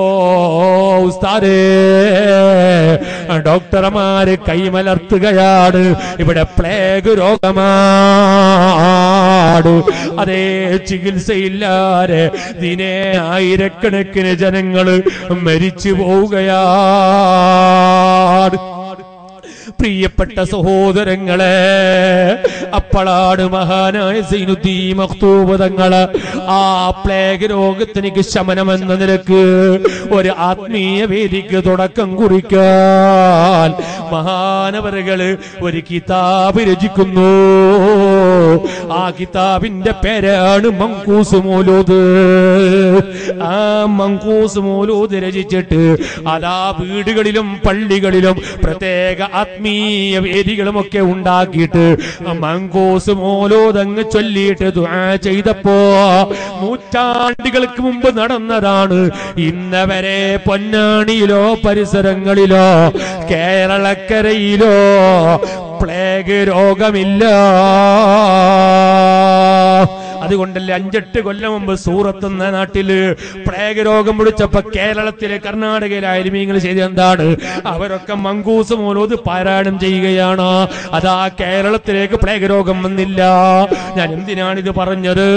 ഡോക്ടർമാര് കൈമലർത്തുകയാണ് ഇവിടെ പ്ലേഗ് രോഗമാണ് അതേ ചികിത്സയില്ലാതെ ദിനെ ആയിരക്കണക്കിന് ജനങ്ങൾ മരിച്ചു പോവുകയാണ്. പ്രിയപ്പെട്ട സഹോദരങ്ങളെ അപ്പോഴാണ് മഹാനായ സൈനുദ്ദീൻ മഖ്തൂബ് തങ്ങൾ ആ പ്ലേഗ് രോഗത്തിനിക്ക് ശമനമെന്ന നിലയ്ക്ക് ഒരു ആത്മീയ വേദിക്ക് തുടക്കം കുറിക്കാൻ മഹാനവറുകൾ ഒരു കിതാബ് രചിക്കുന്നു. ആ കിതാബിന്റെ പേരാണ് മങ്കൂസ് മോലോത് ആ മങ്കൂസ് മോലോത് രചിച്ചിട്ട് അതാ വീടുകളിലും പള്ളികളിലും പ്രത്യേക ആത്മീയ വേദികളും ഒക്കെ ഉണ്ടാക്കിയിട്ട് മങ്കോസ് മോലോതങ്ങ് ചൊല്ലിയിട്ട് ദുആ ചെയ്തപ്പോ നൂറ്റാണ്ടുകൾക്ക് മുമ്പ് നടന്നതാണ്. ഇന്നവരെ പൊന്നാണിയിലോ പരിസരങ്ങളിലോ കേരളക്കരയിലോ പ്ലേഗ് രോഗമില്ല. അതുകൊണ്ടല്ലേ അഞ്ചെട്ട് കൊല്ലം മുമ്പ് സൂറത്ത് എന്ന നാട്ടിൽ പ്ലേഗ് രോഗം പിടിച്ചപ്പോ കേരളത്തിലെ കർണാടകയിലായിരുന്നു നിങ്ങൾ ചെയ്ത് എന്താണ്? അവരൊക്കെ മങ്കൂസ് മൂലോത് പാരായണം ചെയ്യുകയാണ്. അതാ കേരളത്തിലേക്ക് പ്ലേഗ് രോഗം വന്നില്ല. ഞാൻ എന്തിനാണ് ഇത് പറഞ്ഞത്?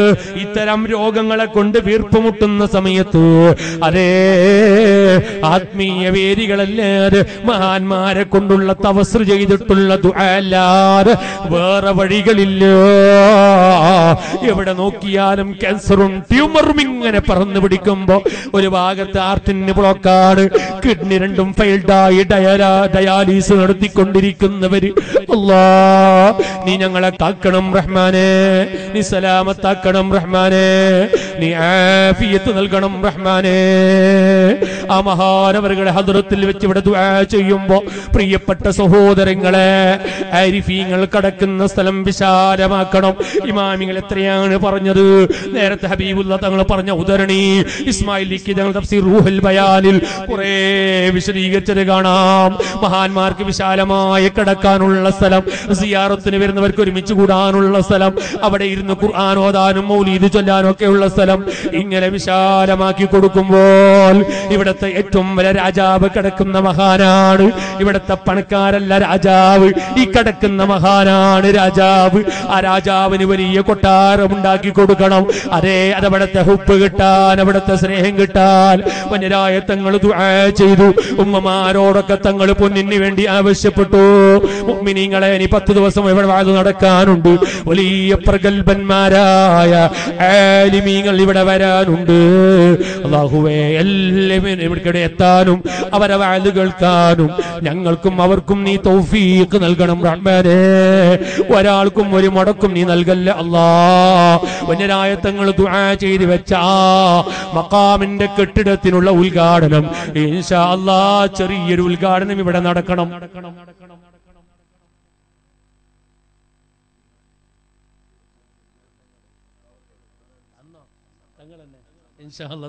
ഇത്തരം രോഗങ്ങളെ കൊണ്ട് വീർപ്പുമുട്ടുന്ന സമയത്ത് അതേ ആത്മീയ വേദികളല്ലാതെ മഹാന്മാരെ കൊണ്ടുള്ള തവസ് ചെയ്തിട്ടുള്ള വേറെ വഴികളില്ല. എവിടെ നോക്കിയാലും ക്യാൻസറും ട്യൂമറും ഇങ്ങനെ പറന്നു പിടിക്കുമ്പോ ഒരു ഭാഗത്ത് ആർട്ടിന് ബ്ലോക്കാണ് കിഡ്നി രണ്ടും ഫെയിൽഡായി ഡയലാ ഡയാലിസ് നടത്തിക്കൊണ്ടിരിക്കുന്നവര്. നീ ഞങ്ങളെ കാക്കണം റഹ്മാനെ നീ സലാമത്താക്കണം റഹ്മാനെ നീ ആഫിയത്ത് നൽകണം റഹ്മാനെ. ആ മഹാനവരുടെ ഹദ്രത്തിൽ വെച്ച് ഇവിടെ ദുആ ചെയ്യുമ്പോ പ്രിയപ്പെട്ട സഹോദരങ്ങളെ ആരിഫീങ്ങൾ കടക്കുന്ന സ്ഥലം വിശാലമാക്കണം. ഇമാമിങ്ങൾ എത്രയാണ് പറഞ്ഞത്. നേരത്തെ ഹബീബുള്ള തങ്ങൾ പറഞ്ഞ ഉദരണി ഇസ്മായിൽ തങ്ങൾ തഫ്സീർ ബയാനിൽ കുറെ വിശദീകരിച്ചത് കാണാം. മഹാന്മാർക്ക് വിശാലമായ കിടക്കാനുള്ള സ്ഥലം സിയാറത്തിന് വരുന്നവർക്ക് ഒരുമിച്ച് കൂടാനുള്ള സ്ഥലം അവിടെ ഇരുന്ന് ഖുർആൻ ഓതാനും മൗലീദ് ചൊല്ലാനും ഉള്ള സ്ഥലം ഇങ്ങനെ വിശാലമാക്കി കൊടുക്കുമ്പോൾ ഇവിടത്തെ ഏറ്റവും വലിയ രാജാവ് കിടക്കുന്ന മഹാനാണ്. ഇവിടത്തെ പണക്കാരല്ല രാജാവ് ഈ കിടക്കുന്ന മഹാനാണ് രാജാവ്. ആ രാജാവിന് വലിയ കൊട്ടാരം ഉണ്ടാക്കി കൊടുക്കണം. അതേ അതവിടത്തെ ഹുപ്പ് കിട്ടാൻ അവിടത്തെ സ്നേഹം കിട്ടാൻ. വന്യരായ തങ്ങൾ ചെയ്തു. ഉമ്മമാരോടൊക്കെ തങ്ങൾ പൊന്നിന് വേണ്ടി ആവശ്യപ്പെട്ടു. മുഅ്മിനീങ്ങളെ ഇനി പത്ത് ദിവസം ഇവിടെ വാഴ നടക്കാനുണ്ട്. വലിയ പ്രഗത്ഭന്മാരായ ആലിമീങ്ങൾ ഇവിടെ വരാനുണ്ട്. അള്ളാഹുവേ എല്ലാവരും ഇവിടെ എത്താനും അവരെ വാഴ കേൾക്കാനും ഞങ്ങൾക്കും അവർക്കും നീ തൗഫീഖ് നൽകണം റഹ്മാനെ. ഒരാൾക്കും ഒരു മുടക്കും നീ നൽകല്ല അല്ലാ. വന്യരായ തങ്ങൾ ദുആ ചെയ്തു വെച്ച മക്കാമിന്റെ കെട്ടിടത്തിനുള്ള ഉദ്ഘാടനം. ഇൻഷാ അല്ലാ ചെറിയൊരു ഉദ്ഘാടനം ഇവിടെ നടക്കണം.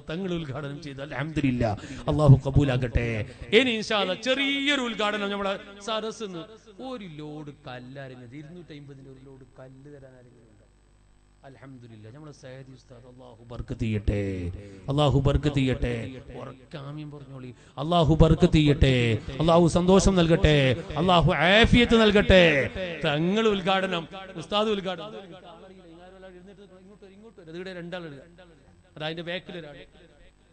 തങ്ങൾ ഉദ്ഘാടനം ചെയ്തു. അലഹമില്ല അള്ളാഹു കബൂലാക്കട്ടെ ഇനി ഇൻഷാല്ല ചെറിയൊരു ഉദ്ഘാടനം നമ്മളെ സരസ് ഒരു ലോഡ് കല്ലാരെങ്കിലും ഇരുന്നൂറ്റി അമ്പതിന്റെ ഒരു ലോഡ് കല്ല് തരാൻ ആരെങ്കിലും നമ്മളെ സയ്യിദ് ഉസ്താദ് പറഞ്ഞോളി. സന്തോഷം നൽകട്ടെ അല്ലാഹു ആഫിയത്ത് നൽകട്ടെ. തങ്ങൾ ഉദ്ഘാടനം ഉസ്താദ് ഉദ്ഘാടനം.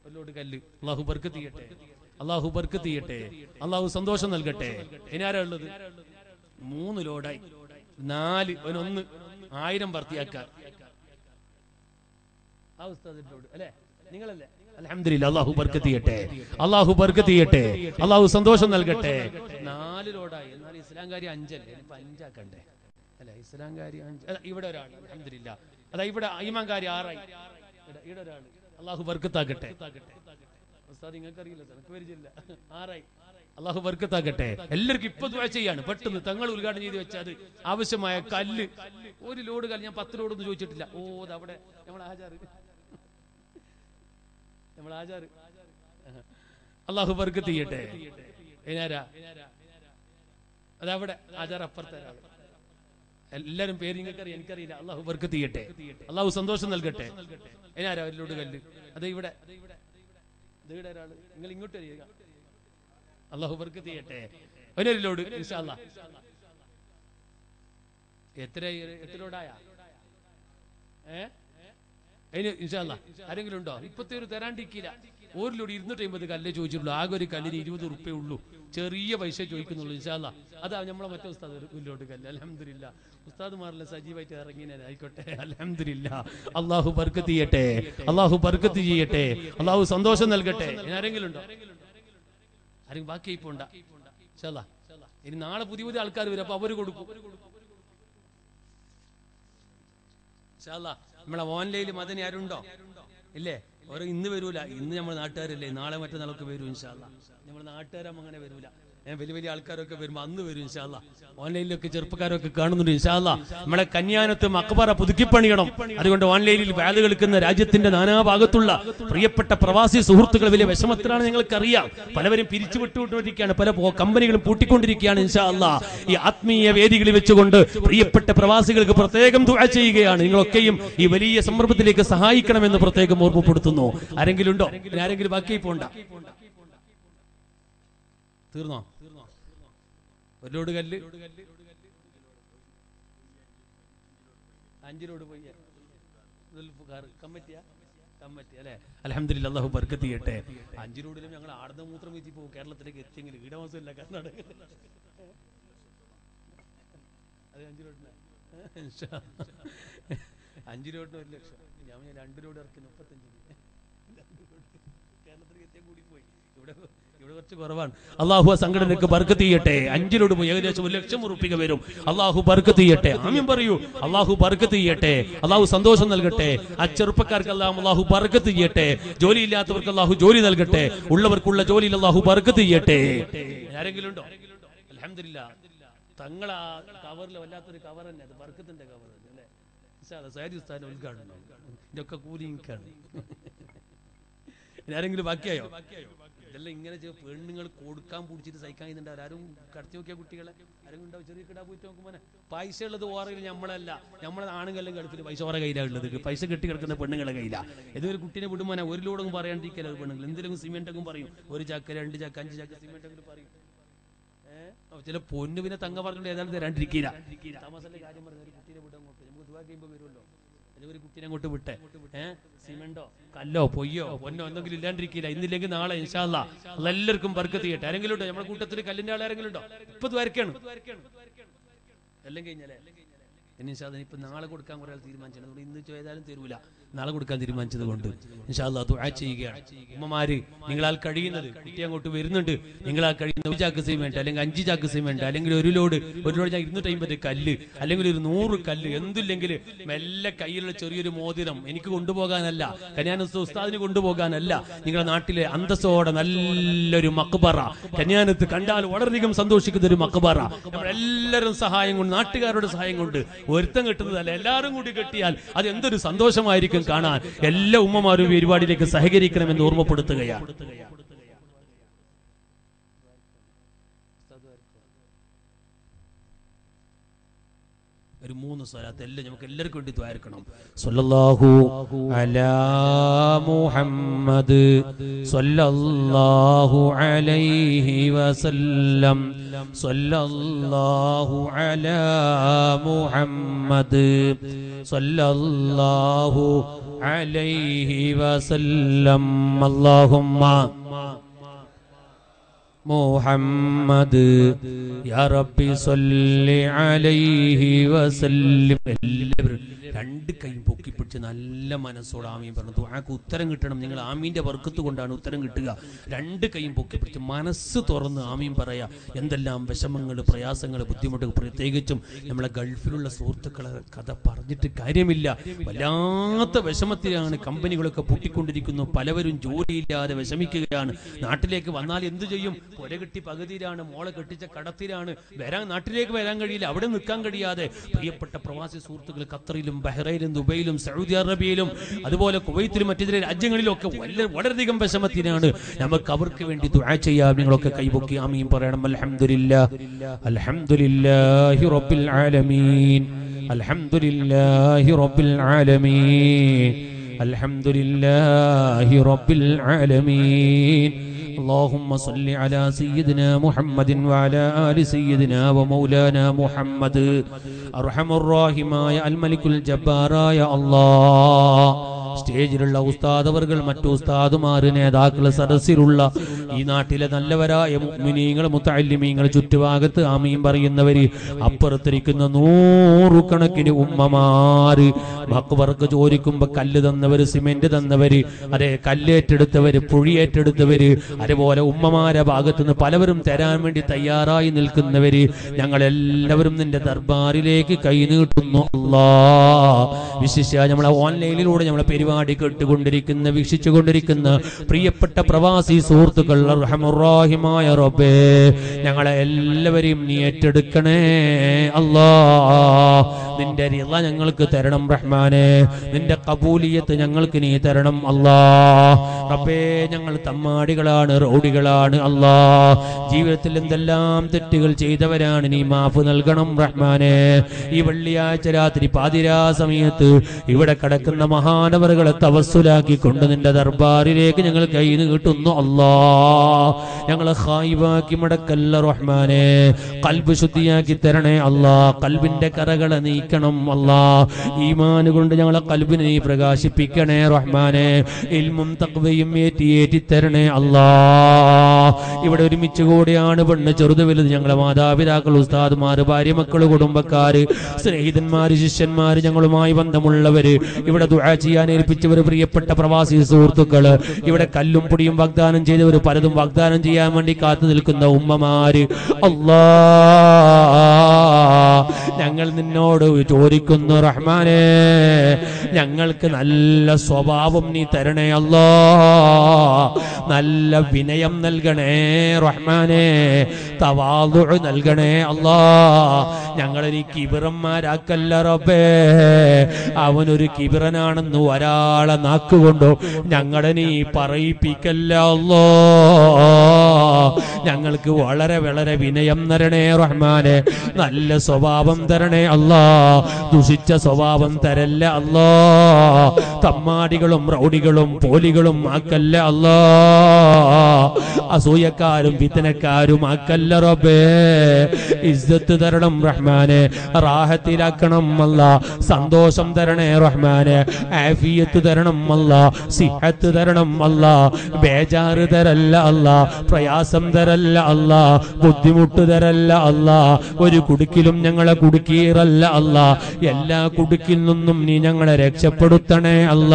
അതിന്റെ കല്ല്. അള്ളാഹു ബർക്ക് തീയട്ടെ അള്ളാഹു അള്ളാഹു സന്തോഷം നൽകട്ടെ. ഇനി ആരാ ഉള്ളത്? മൂന്ന് ലോഡായി നാല് ഒന്ന് ആയിരം ഭർത്തിയാക്കാൻ ആ അല്ലേ? നിങ്ങളല്ലേ? അള്ളാഹു ബർക്കത്ത് ചെയ്യട്ടെ. അള്ളാഹു ബർക്കത്ത് ചെയ്യട്ടെ. അള്ളാഹു സന്തോഷം നൽകട്ടെ. നാല് ലോഡായി. എന്നാൽ ഇസ്ലാംകാരി അഞ്ചല്ലേ? അഞ്ചാക്കണ്ടേ? അല്ല ഇസ്ലാംകാരി അഞ്ച് ഇവിടെ ഒരാൾ അൽഹംദുലില്ലാ. അതാ ഇവിടെ ഈമാൻകാരി ആറായി. ഇവിടെ- ഒരാൾ അള്ളാഹു ബർക്കത്താക്കട്ടെ ഉസ്താദ് നിങ്ങൾക്ക് അറിയില്ല എനിക്ക് പരിചയമില്ല. ആറായി. അള്ളാഹു ബർക്കത്താക്കട്ടെ എല്ലാവർക്കും ഇപ്പൊ ചെയ്യാണ്. പെട്ടെന്ന് തങ്ങൾ ഉദ്ഘാടനം ചെയ്ത് വെച്ചാൽ ആവശ്യമായ കല്ല്. ഒരു ലോഡ് കല്ല് ഞാൻ പത്ത് ലോഡ് ഒന്നും ചോദിച്ചിട്ടില്ല. ഓ അത് അവിടെ നമ്മൾ ആചാറ് നമ്മൾ അള്ളാഹു ബർക്കത്ത് തീയട്ടെ. അതവിടെ ആചാർ അപ്പുറത്തെ. എല്ലാരും പേര് നിങ്ങൾക്കറിയാം എനിക്കറിയില്ല. അള്ളാഹു ബർക്കത്ത് തീയട്ടെ. അള്ളാഹു സന്തോഷം നൽകട്ടെ. ഏനാരാ അവരിലോട് കല്ല്? അത് ഇവിടെ. നിങ്ങൾ ഇങ്ങോട്ട് വരിക. അള്ളാഹു ബർക്കത്ത് തീയട്ടെ. അല്ലാ. എത്ര എട്ട് ലോഡായ ഏ? ആരെങ്കിലും ഉണ്ടോ ഇപ്പത്തെ ഒരു തരാണ്ടിരിക്കില്ല ഒരു ലോഡ് ഇരുന്നൂറ്റി അമ്പത് കല്ലേ ചോദിച്ചിട്ടുള്ളൂ. ആകെ ഒരു കല്ലിന് ഇരുപത് ഉറുപ്പേ ഉള്ളൂ. ചെറിയ പൈസ ചോദിക്കുന്നുള്ളൂ ഇൻഷാല്ല അതാ നമ്മളെ മറ്റേ ഉസ്താദ് ലോഡ് കല്ല്. അലഹമില്ല ഉസ്താദ്മാരിലെ സജീവായിട്ട് ഇറങ്ങിനെ. ആയിക്കോട്ടെ. അലഹമില്ല അള്ളാഹു ബർക്കത്ത് ചെയ്യട്ടെ. അള്ളാഹു ബർക്കത്ത് ചെയ്യട്ടെ. അള്ളാഹു സന്തോഷം നൽകട്ടെ. ആരെങ്കിലും ഉണ്ടോ ആരെങ്കിലും ബാക്കി ഇപ്പൊ ഉണ്ടാ ഇനി നാളെ പുതിയ പുതിയ ആൾക്കാർ വരും അപ്പൊ അവർ കൊടുക്കും. ഇൻഷാല്ലാ, നമ്മളെ ഓൺലൈനിൽ മദനി ആരുണ്ടോ? ഇല്ലേ? ഓരോ ഇന്ന് വരൂല. ഇന്ന് നമ്മൾ നാട്ടുകാരല്ലേ? നാളെ മറ്റന്നാളൊക്കെ വരും ഇൻഷാല്ല നമ്മൾ നാട്ടുകാരും അങ്ങനെ വരൂല. വലിയ വലിയ ആൾക്കാരൊക്കെ വരുമ്പോ അന്ന് വരും ഇൻഷാല്ല ഓൺലൈനിലൊക്കെ ചെറുപ്പക്കാരൊക്കെ കാണുന്നുണ്ട് ഇൻഷാല്ല നമ്മളെ കന്യാനത്ത് മക്കപ്പാറ പുതുക്കിപ്പണിയണം. അതുകൊണ്ട് ഓൺലൈനിൽ വാൽ കളിക്കുന്ന രാജ്യത്തിന്റെ നാനാഭാഗത്തുള്ള പ്രിയപ്പെട്ട പ്രവാസി സുഹൃത്തുക്കൾ വലിയ വിഷമത്തിലാണ് ഞങ്ങൾക്കറിയാം. പലവരും പിരിച്ചു വിട്ടുകൊണ്ടിരിക്കുകയാണ്. പല കമ്പനികളും പൂട്ടിക്കൊണ്ടിരിക്കുകയാണ് ഇൻഷാല്ല ഈ ആത്മീയ വേദികളിൽ വെച്ചുകൊണ്ട് പ്രിയപ്പെട്ട പ്രവാസികൾക്ക് പ്രത്യേകം തുക ചെയ്യുകയാണ്. നിങ്ങളൊക്കെയും ഈ വലിയ സന്ദർഭത്തിലേക്ക് സഹായിക്കണമെന്ന് പ്രത്യേകം ഓർമ്മപ്പെടുത്തുന്നു. ആരെങ്കിലും ഉണ്ടോ? ആരെങ്കിലും ബാക്കി പോണ്ട? തീർന്നോ? ഒരു ലോഡ് കല്ല്. അഞ്ചിലോട് പോയി. കമ്മിറ്റിയാ? കമ്മിറ്റി അല്ലെ? അലഹമില്ല അള്ളാഹു ബർക്കത്ത് ചെയ്യട്ടെ. അഞ്ചിലോടിലും ഞങ്ങൾ ആടുന്ന മൂത്രം വീതി പോകും. കേരളത്തിലേക്ക് എത്തിയെങ്കിൽ ഈടമാസമില്ല കർണാടക. അത് അഞ്ച് അഞ്ച് ഒരു ലക്ഷം. ഞാൻ രണ്ട് റോഡ് ഇറക്കി മുപ്പത്തഞ്ചിന് ഇവിടെ കുറച്ച് കുറവാണ്. അള്ളാഹു സംഘടനക്ക് ബർക്കത്ത് ചെയ്യട്ടെ. അഞ്ചിലോട് ഏകദേശം ഒരു ലക്ഷം ഉറുപ്പിക വരും. അള്ളാഹു ബർക്കത്ത് ചെയ്യട്ടെ. ആമ്യം പറയൂ. അള്ളാഹു ബർക്കത്ത് ചെയ്യട്ടെ. അള്ളാഹു സന്തോഷം നൽകട്ടെ. ആ ചെറുപ്പക്കാർക്ക് അല്ലാഹു അള്ളാഹു ബർക്കത്ത് ചെയ്യട്ടെ. ജോലി ഇല്ലാത്തവർക്ക് അള്ളാഹു ജോലി നൽകട്ടെ. ഉള്ളവർക്കുള്ള ജോലിയിൽ അള്ളാഹു ബർക്കത്ത് ചെയ്യട്ടെ. ആരെങ്കിലും ഉണ്ടോ? അലഹമില്ല തങ്ങൾ ആ കവറിൽ വല്ലാത്തൊരു കവർ തന്നെ. ബർക്കത്തിന്റെ കവർ അല്ലേ? സൈദ് ഉസ്താദിന്റെ ഉദ്ഘാടനം. ഇതൊക്കെ കൂലി എനിക്കാണ് ഇനി ആരെങ്കിലും ബാക്കിയായോ? ഇതെല്ലാം ഇങ്ങനെ പെണ്ണുങ്ങൾ കൊടുക്കാൻ പിടിച്ചിട്ട് സഹിക്കാൻ ചെയ്യുന്നുണ്ട് ആരും കടത്തി നോക്കിയ കുട്ടികളെ? ആരും ഉണ്ടാവും ചെറിയ കിടാ പോയിട്ട് നോക്കുമ്പോൾ പൈസ ഉള്ളത് ഓറയിൽ നമ്മളല്ല. നമ്മളെ ആണുങ്ങളെല്ലാം ഗൾഫിൽ പൈസ ഓറ കയ്യിലാണ് ഉള്ളത്. പൈസ കെട്ടി കിടക്കുന്ന പെണ്ണുങ്ങളെ കയ്യിലാ. ഏതൊരു കുട്ടീനെ വിടുമ്പോൾ ഒരു ലോഡൊന്നും പറയാണ്ടിരിക്കല പെണ്ണുങ്ങൾ. എന്തെങ്കിലും സിമെന്റ് ഒക്കെ പറയും. ഒരു ചാക്ക് രണ്ട് ചാക്ക് അഞ്ച് ചാക്ക് സിമെന്റ് ഒക്കെ പറയും. ചില പൊന്നു പിന്നെ തങ്ക പറഞ്ഞിട്ട് ഏതാണ്ട് തരാണ്ടിരിക്കില്ല താമസത്തിന്റെ കാര്യം പറഞ്ഞ ഒരു കുട്ടീനെ വിടാൻ നമുക്ക് ദുബായ് കഴിയുമ്പോൾ വരുമല്ലോ. അല്ലെങ്കിൽ ഒരു കുട്ടീനെ അങ്ങോട്ട് വിട്ടെ. ഏഹ് സിമെന്റോ കല്ലോ പൊയ്യോ? പൊന്നോ എന്തെങ്കിലും ഇല്ലാണ്ടിരിക്കില്ല ഇന്നില്ലെങ്കിൽ നാളെ ഇൻഷാല്ല അതെല്ലാവർക്കും ബർക്കത്ത് ചെയ്യട്ടെ. ആരെങ്കിലും ഉണ്ടോ? നമ്മുടെ കൂട്ടത്തിൽ കല്ലിന്റെ ആളെ ആരെങ്കിലും ഉണ്ടോ? ഇപ്പൊ വരക്കാണ് എല്ലാം ഇനിയിപ്പോൾ ഇൻഷാല്ല നാളെ കൊടുക്കാൻ കുറെ ആൾ തീരുമാനിച്ചത് അതുകൊണ്ട് ഇന്ന് ചെയ്താലും തരൂല. നാളെ കൊടുക്കാൻ തീരുമാനിച്ചത് കൊണ്ട്. ഇൻഷാല്ല ദുആ ചെയ്യുകയാണ്. ഉമ്മമാര് നിങ്ങളാൽ കഴിയുന്നത് കുട്ടി അങ്ങോട്ട് വരുന്നുണ്ട്. നിങ്ങളാൽ കഴിയുന്ന ഒരു ചാക്ക് സിമെന്റ് അല്ലെങ്കിൽ അഞ്ച് ചാക്ക് സിമെന്റ് അല്ലെങ്കിൽ ഒരു ലോഡ് ഒരു ലോഡ് ഞാൻ ഇരുന്നൂറ്റി അമ്പത് കല്ല് അല്ലെങ്കിൽ ഒരു നൂറ് കല്ല് എന്തില്ലെങ്കിൽ മെല്ലെ കയ്യിലുള്ള ചെറിയൊരു മോതിരം എനിക്ക് കൊണ്ടുപോകാനല്ല കന്യാനസ് ഉസ്താദിന് കൊണ്ടുപോകാനല്ല നിങ്ങളുടെ നാട്ടിലെ അന്തസ്സോടെ നല്ലൊരു മക്ബറ കന്യാനത്ത് കണ്ടാൽ വളരെയധികം സന്തോഷിക്കുന്ന ഒരു മക്ബറ. എല്ലാവരും സഹായം കൊണ്ട് നാട്ടുകാരുടെ സഹായം കൊണ്ട് ഒരുത്തം കിട്ടുന്നതല്ല. എല്ലാവരും കൂടി കെട്ടിയാൽ അത് എന്തൊരു സന്തോഷമായിരിക്കും കാണാൻ. എല്ലാ ഉമ്മമാരും പരിപാടിയിലേക്ക് സഹകരിക്കണമെന്ന് ഓർമ്മപ്പെടുത്തുകയാണ്. ഒരു മൂന്ന് സ്വലാത്ത് എല്ലാം നമുക്ക് എല്ലാവർക്കും വേണ്ടി ദ്വാരക്കണം. സല്ലല്ലാഹു അലാ മുഹമ്മദ് സല്ലല്ലാഹു അലൈഹി വസല്ലം സല്ലല്ലാഹു അലാ മുഹമ്മദ് സല്ലല്ലാഹു അലൈഹി വസല്ലം. അല്ലാഹുമ്മ മുഹമ്മദ്. യാ റബ്ബി സല്ലി അലൈഹി വസല്ലം. എല്ലാവരും രണ്ട് കൈയും പൊക്കിപ്പിടിച്ച് നല്ല മനസ്സോടെ ആമീൻ പറഞ്ഞു. ദുആക്ക് ഉത്തരം കിട്ടണം. നിങ്ങൾ ആമീന്റെ വർക്കത്ത് കൊണ്ടാണ് ഉത്തരം കിട്ടുക. രണ്ട് കൈയും പൊക്കിപ്പിടിച്ച് മനസ്സ് തുറന്ന് ആമീൻ പറയാ. എന്തെല്ലാം വിഷമങ്ങൾ പ്രയാസങ്ങൾ ബുദ്ധിമുട്ടുകൾ പ്രത്യേകിച്ചും നമ്മളെ ഗൾഫിലുള്ള സുഹൃത്തുക്കളെ കഥ പറഞ്ഞിട്ട് കാര്യമില്ല. വല്ലാത്ത വിഷമത്തിലാണ് കമ്പനികളൊക്കെ പൂട്ടിക്കൊണ്ടിരിക്കുന്നു. പലവരും ജോലിയില്ലാതെ വിഷമിക്കുകയാണ്. നാട്ടിലേക്ക് വന്നാൽ എന്തു ചെയ്യും? കൊല കെട്ടി പകുതിയിലാണ് മോളെ കെട്ടിച്ച കടത്തിലാണ്. വരാൻ നാട്ടിലേക്ക് വരാൻ കഴിയില്ല. അവിടെ നിൽക്കാൻ കഴിയാതെ. പ്രിയപ്പെട്ട പ്രവാസി സുഹൃത്തുക്കൾ ഖത്തറിലും ബഹ്റൈനും ദുബൈയിലും സൗദി അറേബ്യയിലും അതുപോലെ കുവൈത്തിലും മറ്റു രാജ്യങ്ങളിലൊക്കെ വളരെയധികം വിഷമത്തിനാണ്. നമുക്ക് അവർക്ക് വേണ്ടി ദുആ ചെയ്യാം. നിങ്ങളൊക്കെ കൈപൊക്കി ആമീൻ പറയണം. അൽഹംദുലില്ലാ. അൽഹംദുലില്ലാഹി റബ്ബിൽ ആലമീൻ. അൽഹംദുലില്ലാഹി റബ്ബിൽ ആലമീൻ. അൽഹംദുലില്ലാഹി റബ്ബിൽ ആലമീൻ. اللهم صل على سيدنا محمد وعلى آل سيدنا ومولانا محمد أرحم الراحماയ الملك الجبار يا الله സ്റ്റേജിലുള്ള ഉസ്താദവർകൾ മറ്റു ഉസ്താദുമാര് നേതാക്കൾ സദസ്സിലുള്ള ഈ നാട്ടിലെ നല്ലവരായ മുഅ്മിനീങ്ങൾ മുത്തല്ലിമീങ്ങൾ ചുറ്റുഭാഗത്ത് ആമീൻ പറയുന്നവര് അപ്പുറത്തിരിക്കുന്ന നൂറുകണക്കിന് ഉമ്മമാര് മക്ബർക്ക് ചോദിക്കുമ്പോ കല്ല് തന്നവര് സിമെന്റ് തന്നവര് അതെ കല്ലേറ്റെടുത്തവര് പുഴിയേറ്റെടുത്തവര് അതുപോലെ ഉമ്മമാരെ ഭാഗത്തുനിന്ന് പലവരും തരാൻ വേണ്ടി തയ്യാറായി നിൽക്കുന്നവര് ഞങ്ങൾ എല്ലാവരും നിന്റെ ദർബാറിലേക്ക് കൈനീട്ടുന്നു അല്ലാ വിശിഷ്യ നമ്മളെ ഓൺലൈനിലൂടെ നമ്മളെ പരിപാടി കേട്ടുകൊണ്ടിരിക്കുന്ന വീക്ഷിച്ചുകൊണ്ടിരിക്കുന്ന പ്രിയപ്പെട്ട പ്രവാസി സുഹൃത്തുക്കൾ റഹമുറാഹിമായ റബ്ബേ ഞങ്ങളെ എല്ലാവരെയും നീ ഏറ്റെടുക്കണേ. അല്ലാ നിന്റെ റിള ഞങ്ങൾക്ക് തരണം റഹ്മാനെ. നിന്റെ കബൂലിയത്ത് ഞങ്ങൾക്ക് നീ തരണം അല്ലാ. റബ്ബേ ഞങ്ങൾ തമ്മാടികളാണ് റൗഡികളാണ് അല്ലാ. ജീവിതത്തിൽ എന്തെല്ലാം തെറ്റുകൾ ചെയ്തവരാണ് നീ മാഫ് നൽകണം റഹ്മാനെ. ഈ വെള്ളിയാഴ്ച രാത്രി പാതിരാ സമയത്ത് ഇവിടെ കിടക്കുന്ന മഹാനവറുകളെ തവസ്സുലാക്കി കൊണ്ട് നിന്റെ ദർബാറിലേക്ക് ഞങ്ങൾ കൈ നീട്ടുന്നു അല്ലാ. ഞങ്ങളെ ഹായിവാക്കി മടക്കല്ല റഹ്മാനെ. കൽബ് ശുദ്ധിയാക്കി തരണേ അല്ലാ. കൽബിന്റെ കറകളെ നീക്കണം അല്ലാ. ഈമാന് കൊണ്ട് ഞങ്ങളെ കൽബിനെ നീ പ്രകാശിപ്പിക്കണേ റഹ്മാനെ. ഇൽമും തക്വയും ഏറ്റി ഏറ്റി തരണേ അല്ലാ. ഇവിടെ ഒരുമിച്ച് കൂടിയാണ് പെണ്ണ് ചെറുത് വലുത്. ഞങ്ങളെ മാതാപിതാക്കൾ ഉസ്താദ്മാർ ഭാര്യ മക്കൾ കുടുംബക്കാര് സ്നേഹിതന്മാര് ശിഷ്യന്മാര് ഞങ്ങളുമായി ബന്ധമുള്ളവര്. ഇവിടെ ദുആ ചെയ്യാൻ ഏൽപ്പിച്ചവര് പ്രിയപ്പെട്ട പ്രവാസി സുഹൃത്തുക്കൾ ഇവിടെ കല്ലും പൊടിയും വാഗ്ദാനം ചെയ്തവർ പലതും വാഗ്ദാനം ചെയ്യാൻ വേണ്ടി കാത്തു നിൽക്കുന്ന ഉമ്മമാര്. ഞങ്ങൾ നിന്നോട് ചോദിക്കുന്നു റഹ്മാനെ ഞങ്ങൾക്ക് നല്ല സ്വഭാവം നീ തരണേ അല്ലോ നല്ല വിനയം നൽകണേ റഹ്മാനെ തവാതു നൽകണേ അല്ലോ. ഞങ്ങളെ നീ കിബിറന്മാരാക്കല്ല റബ്ബേ. അവനൊരു കിബിറനാണെന്ന് ഒരാളെ നാക്കുകൊണ്ടോ? ഞങ്ങളെ നീ പറയിപ്പിക്കല്ല ഞങ്ങൾക്ക് വളരെ വളരെ വിനയം തരണേ റഹ്മാനെ. നല്ല സ്വഭാവം തരണേ അല്ലാ. ദുഷിച്ച സ്വഭാവം തരല്ല അല്ലാ. തമ്മാടികളും റൗഡികളും പോലികളും ആക്കല്ല അല്ലാ. അസൂയക്കാരും വിത്തനക്കാരും ആക്കല്ല റബ്ബേ. ഇസ്സത്ത് തരണം റഹ്മാനെ. റാഹത്തിലാക്കണം അല്ല. സന്തോഷം തരണേ റഹ്മാനെ. ആഫിയത്ത് തരണം അല്ല സിഹത്ത് തരണം അല്ല ബേജാറ് തരല്ല അല്ല പ്രയാസം തരല്ല അല്ല ബുദ്ധിമുട്ട് തരല്ല അല്ല ഒരു കുടുക്കിലും ഞങ്ങളെ കുടുക്കീറല്ല അല്ല എല്ലാ കുടുക്കിൽ നിന്നും നീ ഞങ്ങളെ രക്ഷപ്പെടുത്തണേ അല്ല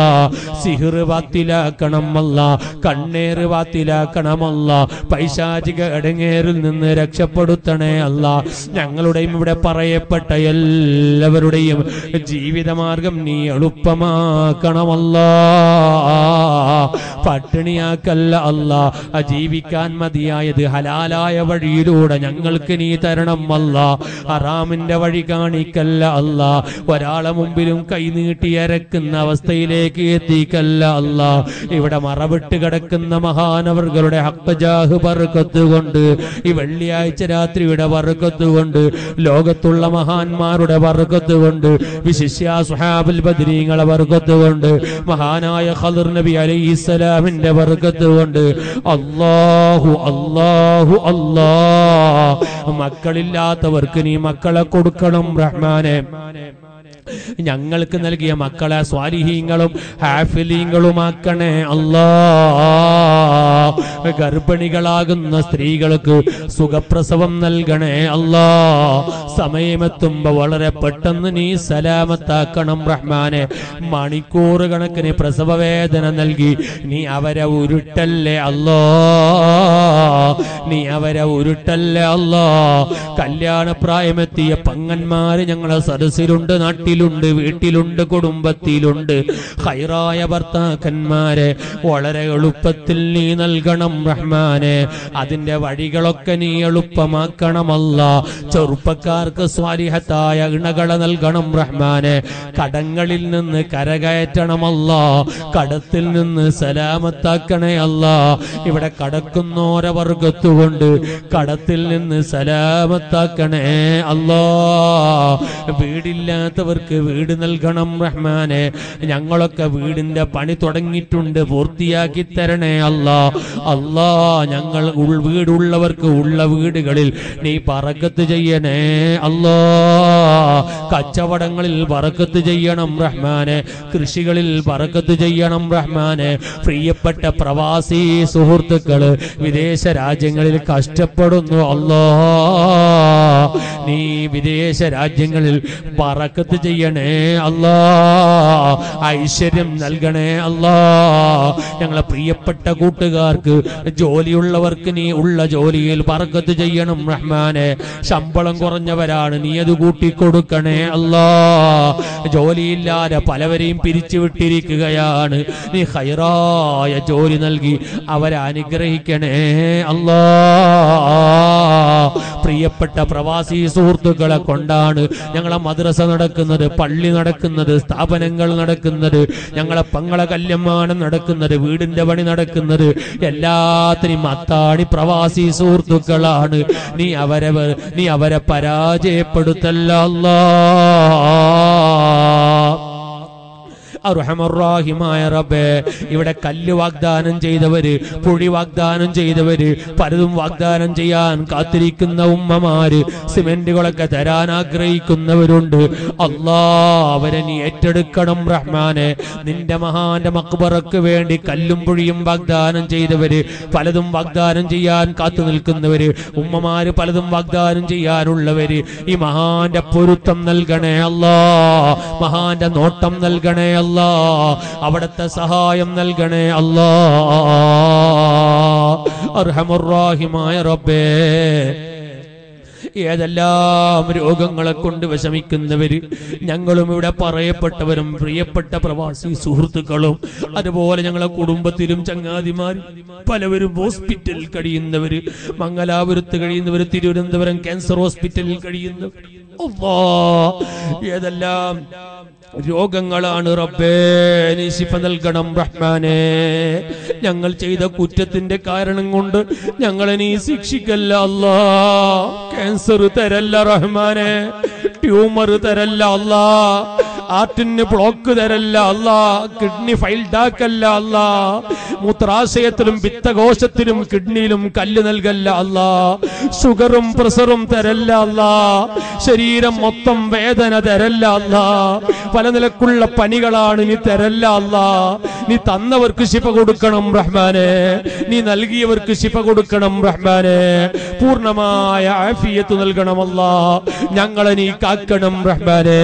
സിഹിറ് വാത്തിലാക്കണം അല്ല കണ്ണേറ് വാത്തിലാക്കണമല്ല പൈശാചിക ഇടങ്ങേറിൽ നിന്ന് രക്ഷപ്പെടുത്തണേ അല്ല ഞങ്ങളുടെയും ഇവിടെ പറയപ്പെട്ട എല്ലാവരുടെയും ജീവിതമാർഗം നീ എളുപ്പമാക്കണമല്ല പട്ടിണിയാക്കല്ല അല്ല. ജീവിക്കാൻ മതിയായത് ഹലാലായ വഴിയിലൂടെ ഞങ്ങൾക്ക് നീ തരണം അല്ല. ഹറാമിന്റെ വഴി കാണിക്കല്ല അല്ല. ഒരാളെ മുമ്പിലും കൈനീട്ടി അരക്കുന്ന അവസ്ഥയിലേക്ക് എത്തിക്കല്ല അല്ല. ഇവിടെ മറവിട്ട് കിടക്കുന്ന മഹാനവർകളുടെ ഹക്കജാഹ് പറക്കത്തുകൊണ്ട് ഈ വെള്ളിയാഴ്ച രാത്രിയുടെ പറക്കത്തുകൊണ്ട് ലോകത്തുള്ള മഹാന്മാരുടെ പറക്കത്തുകൊണ്ട് വിശിഷ്യ സുഹാബുൽ ബദ്രീങ്ങളെ പറക്കത്തുകൊണ്ട് മഹാനായ ഖദർ നബി അലൈഹിസ്സലാമിന്റെ ബർക്കത്തുകൊണ്ട് അല്ലാഹു അല്ലാഹു അല്ലാ മക്കളില്ലാത്തവർക്ക് നീ മക്കളെ കൊടുക്കണം റഹ്മാനെ. ഞങ്ങൾക്ക് നൽകിയ മക്കളെ സ്വാലിഹീങ്ങളും ഹാഫിലീങ്ങളുമാക്കണേ. അല്ലാ. ഗർഭിണികളാകുന്ന സ്ത്രീകൾക്ക് സുഖപ്രസവം നൽകണേ. അല്ലാ. സമയമെത്തുമ്പോ വളരെ പെട്ടെന്ന് നീ സലാമത്താക്കണം റഹ്മാനെ. മണിക്കൂർ കണക്കിന് പ്രസവവേദന നൽകി. നീ അവരെ ഉരുട്ടല്ലേ? അല്ലോ. നീ അവരെ ഉരുട്ടല്ലേ? അല്ലോ. കല്യാണപ്രായമെത്തിയ പങ്ങന്മാര് ഞങ്ങളെ സദസ്സിലുണ്ട് നാട്ടിലുണ്ട് വീട്ടിലുണ്ട് കുടുംബത്തിലുണ്ട്. ഹൈറായ ഭർത്താക്കന്മാരെ വളരെ എളുപ്പത്തിൽ നീ നൽകണം റഹ്മാനെ. അതിന്റെ വഴികളൊക്കെ നീ എളുപ്പമാക്കണമല്ല. ചെറുപ്പക്കാർക്ക് സ്വാലിഹത്തായ ഇണകളെ നൽകണം റഹ്മാനെ. കടങ്ങളിൽ നിന്ന് കരകയറ്റണമല്ല. കടത്തിൽ നിന്ന് സലാമത്താക്കണേ അല്ല. ഇവിടെ കടക്കുന്നോര വർഗത്തുകൊണ്ട് കടത്തിൽ നിന്ന് സലാമത്താക്കണേ അല്ലാ. വീടില്ലാത്തവർക്ക് വീട് നൽകണം റഹ്മാനെ. ഞങ്ങളൊക്കെ വീടിന്റെ പണി തുടങ്ങിയിട്ടുണ്ട് പൂർത്തിയാക്കി തരണേ അല്ല. അല്ലാ ഞങ്ങൾ ഉൾ വീടുള്ളവർക്ക് ഉള്ള വീടുകളിൽ നീ പറക്കത്ത് ചെയ്യണേ അല്ലാ. കച്ചവടങ്ങളിൽ പറക്കത്ത് ചെയ്യണം റഹ്മാനെ. കൃഷികളിൽ പറക്കത്ത് ചെയ്യണം റഹ്മാനെ. പ്രിയപ്പെട്ട പ്രവാസി സുഹൃത്തുക്കൾ വിദേശ രാജ്യങ്ങളിൽ കഷ്ടപ്പെടുന്നു അല്ലാ. നീ വിദേശ രാജ്യങ്ങളിൽ പറക്കത്ത് ചെയ്യണേ അല്ലാ. ഐശ്വര്യം നൽകണേ അല്ലാ. ഞങ്ങളെ പ്രിയപ്പെട്ട കൂട്ടുകാർക്ക് ജോലിയുള്ളവർക്ക് നീ ഉള്ള ജോലിയിൽ പറക്കത്ത് ചെയ്യണം റഹ്മാനെ. ശമ്പളം കുറഞ്ഞവരാണ് നീ അത് കൂട്ടിക്കൊടുക്കണേ അല്ലാ. ജോലിയില്ലാതെ പലവരെയും പിരിച്ചു വിട്ടിരിക്കുകയാണ് നീ ഹൈറായ ജോലി നൽകി അവരെ അനുഗ്രഹിക്കണേ അല്ലാ. പ്രിയപ്പെട്ട പ്രവാസി സുഹൃത്തുക്കളെ കൊണ്ടാണ് ഞങ്ങളെ മദ്രസ നടക്കുന്നത്. പള്ളി നടക്കുന്നത് സ്ഥാപനങ്ങൾ നടക്കുന്നത് ഞങ്ങളെ പങ്ങള കല്യമാനം നടക്കുന്നത് വീടിന്റെ പണി നടക്കുന്നത് എല്ലാത്തിനും അത്താണി പ്രവാസി സുഹൃത്തുക്കളാണ്. നീ അവരെ നീ അവരെ പരാജയപ്പെടുത്തല്ല അർഹമറാഹിമായ റബ്ബേ ഇവിടെ കല്ല് വാഗ്ദാനം ചെയ്തവര് പുഴി വാഗ്ദാനം ചെയ്തവര് പലതും വാഗ്ദാനം ചെയ്യാൻ കാത്തിരിക്കുന്ന ഉമ്മമാര് സിമെന്റുകളൊക്കെ തരാൻ ആഗ്രഹിക്കുന്നവരുണ്ട്. അല്ലാ അവരെ നീ ഏറ്റെടുക്കണം റഹ്മാനെ. നിന്റെ മഹാന്റെ മക്ബറക്ക് വേണ്ടി കല്ലും പുഴിയും വാഗ്ദാനം ചെയ്തവര് പലതും വാഗ്ദാനം ചെയ്യാൻ കാത്തു നിൽക്കുന്നവര് ഉമ്മമാര് പലതും വാഗ്ദാനം ചെയ്യാനുള്ളവര് ഈ മഹാന്റെ പൊരുത്തം നൽകണേ അല്ലാ മഹാന്റെ നോട്ടം നൽകണേ അല്ലാ. അവിടുത്തെ സഹായം നൽകണേ അല്ലാ. റബ്ബേ ഏതെല്ലാം രോഗങ്ങളെ കൊണ്ട് വിഷമിക്കുന്നവര് ഞങ്ങളും ഇവിടെ പറയപ്പെട്ടവരും പ്രിയപ്പെട്ട പ്രവാസി സുഹൃത്തുക്കളും അതുപോലെ ഞങ്ങളെ കുടുംബത്തിലും ചങ്ങാതിമാർ പലവരും ഹോസ്പിറ്റലിൽ കഴിയുന്നവര് മംഗലാപുരത്ത് കഴിയുന്നവര് തിരുവനന്തപുരം ക്യാൻസർ ഹോസ്പിറ്റലിൽ കഴിയുന്നവർ അല്ലാ, ഏതെല്ലാം രോഗങ്ങളാണ് റബ്ബേ. ശിഫ നൽകണം റഹ്മാനെ. ഞങ്ങൾ ചെയ്ത കുറ്റത്തിന്റെ കാരണം കൊണ്ട് ഞങ്ങളെ നീ ശിക്ഷിക്കല്ല അല്ലാ. ക്യാൻസർ തരല്ല റഹ്മാനെ. ട്യൂമർ തരല്ല അല്ലാ. ആർട്ടിന് ബ്ലോക്ക് തരല്ല അല്ലാ. കിഡ്നി ഫൈൽഡാക്കല്ല അല്ലാ മൂത്രാശയത്തിലും പിത്തകോശത്തിലും കിഡ്നിയിലും കല്ല് നൽകല്ല അല്ലാ. ഷുഗറും പ്രഷറും തരല്ല അല്ലാ. ശരീരം മൊത്തം വേദന തരല്ല അല്ലാ. പല നിലക്കുള്ള പനികളാണ് നീ തരല്ല അല്ല. നീ തന്നവർക്ക് ശിപ കൊടുക്കണം റഹ്മാനെ. നീ നൽകിയവർക്ക് ശിപ കൊടുക്കണം റഹ്മാനെ. പൂർണമായ ആഫിയത്ത് നൽകണമല്ല ഞങ്ങളെ നീ കാക്കണം റഹ്മാനെ.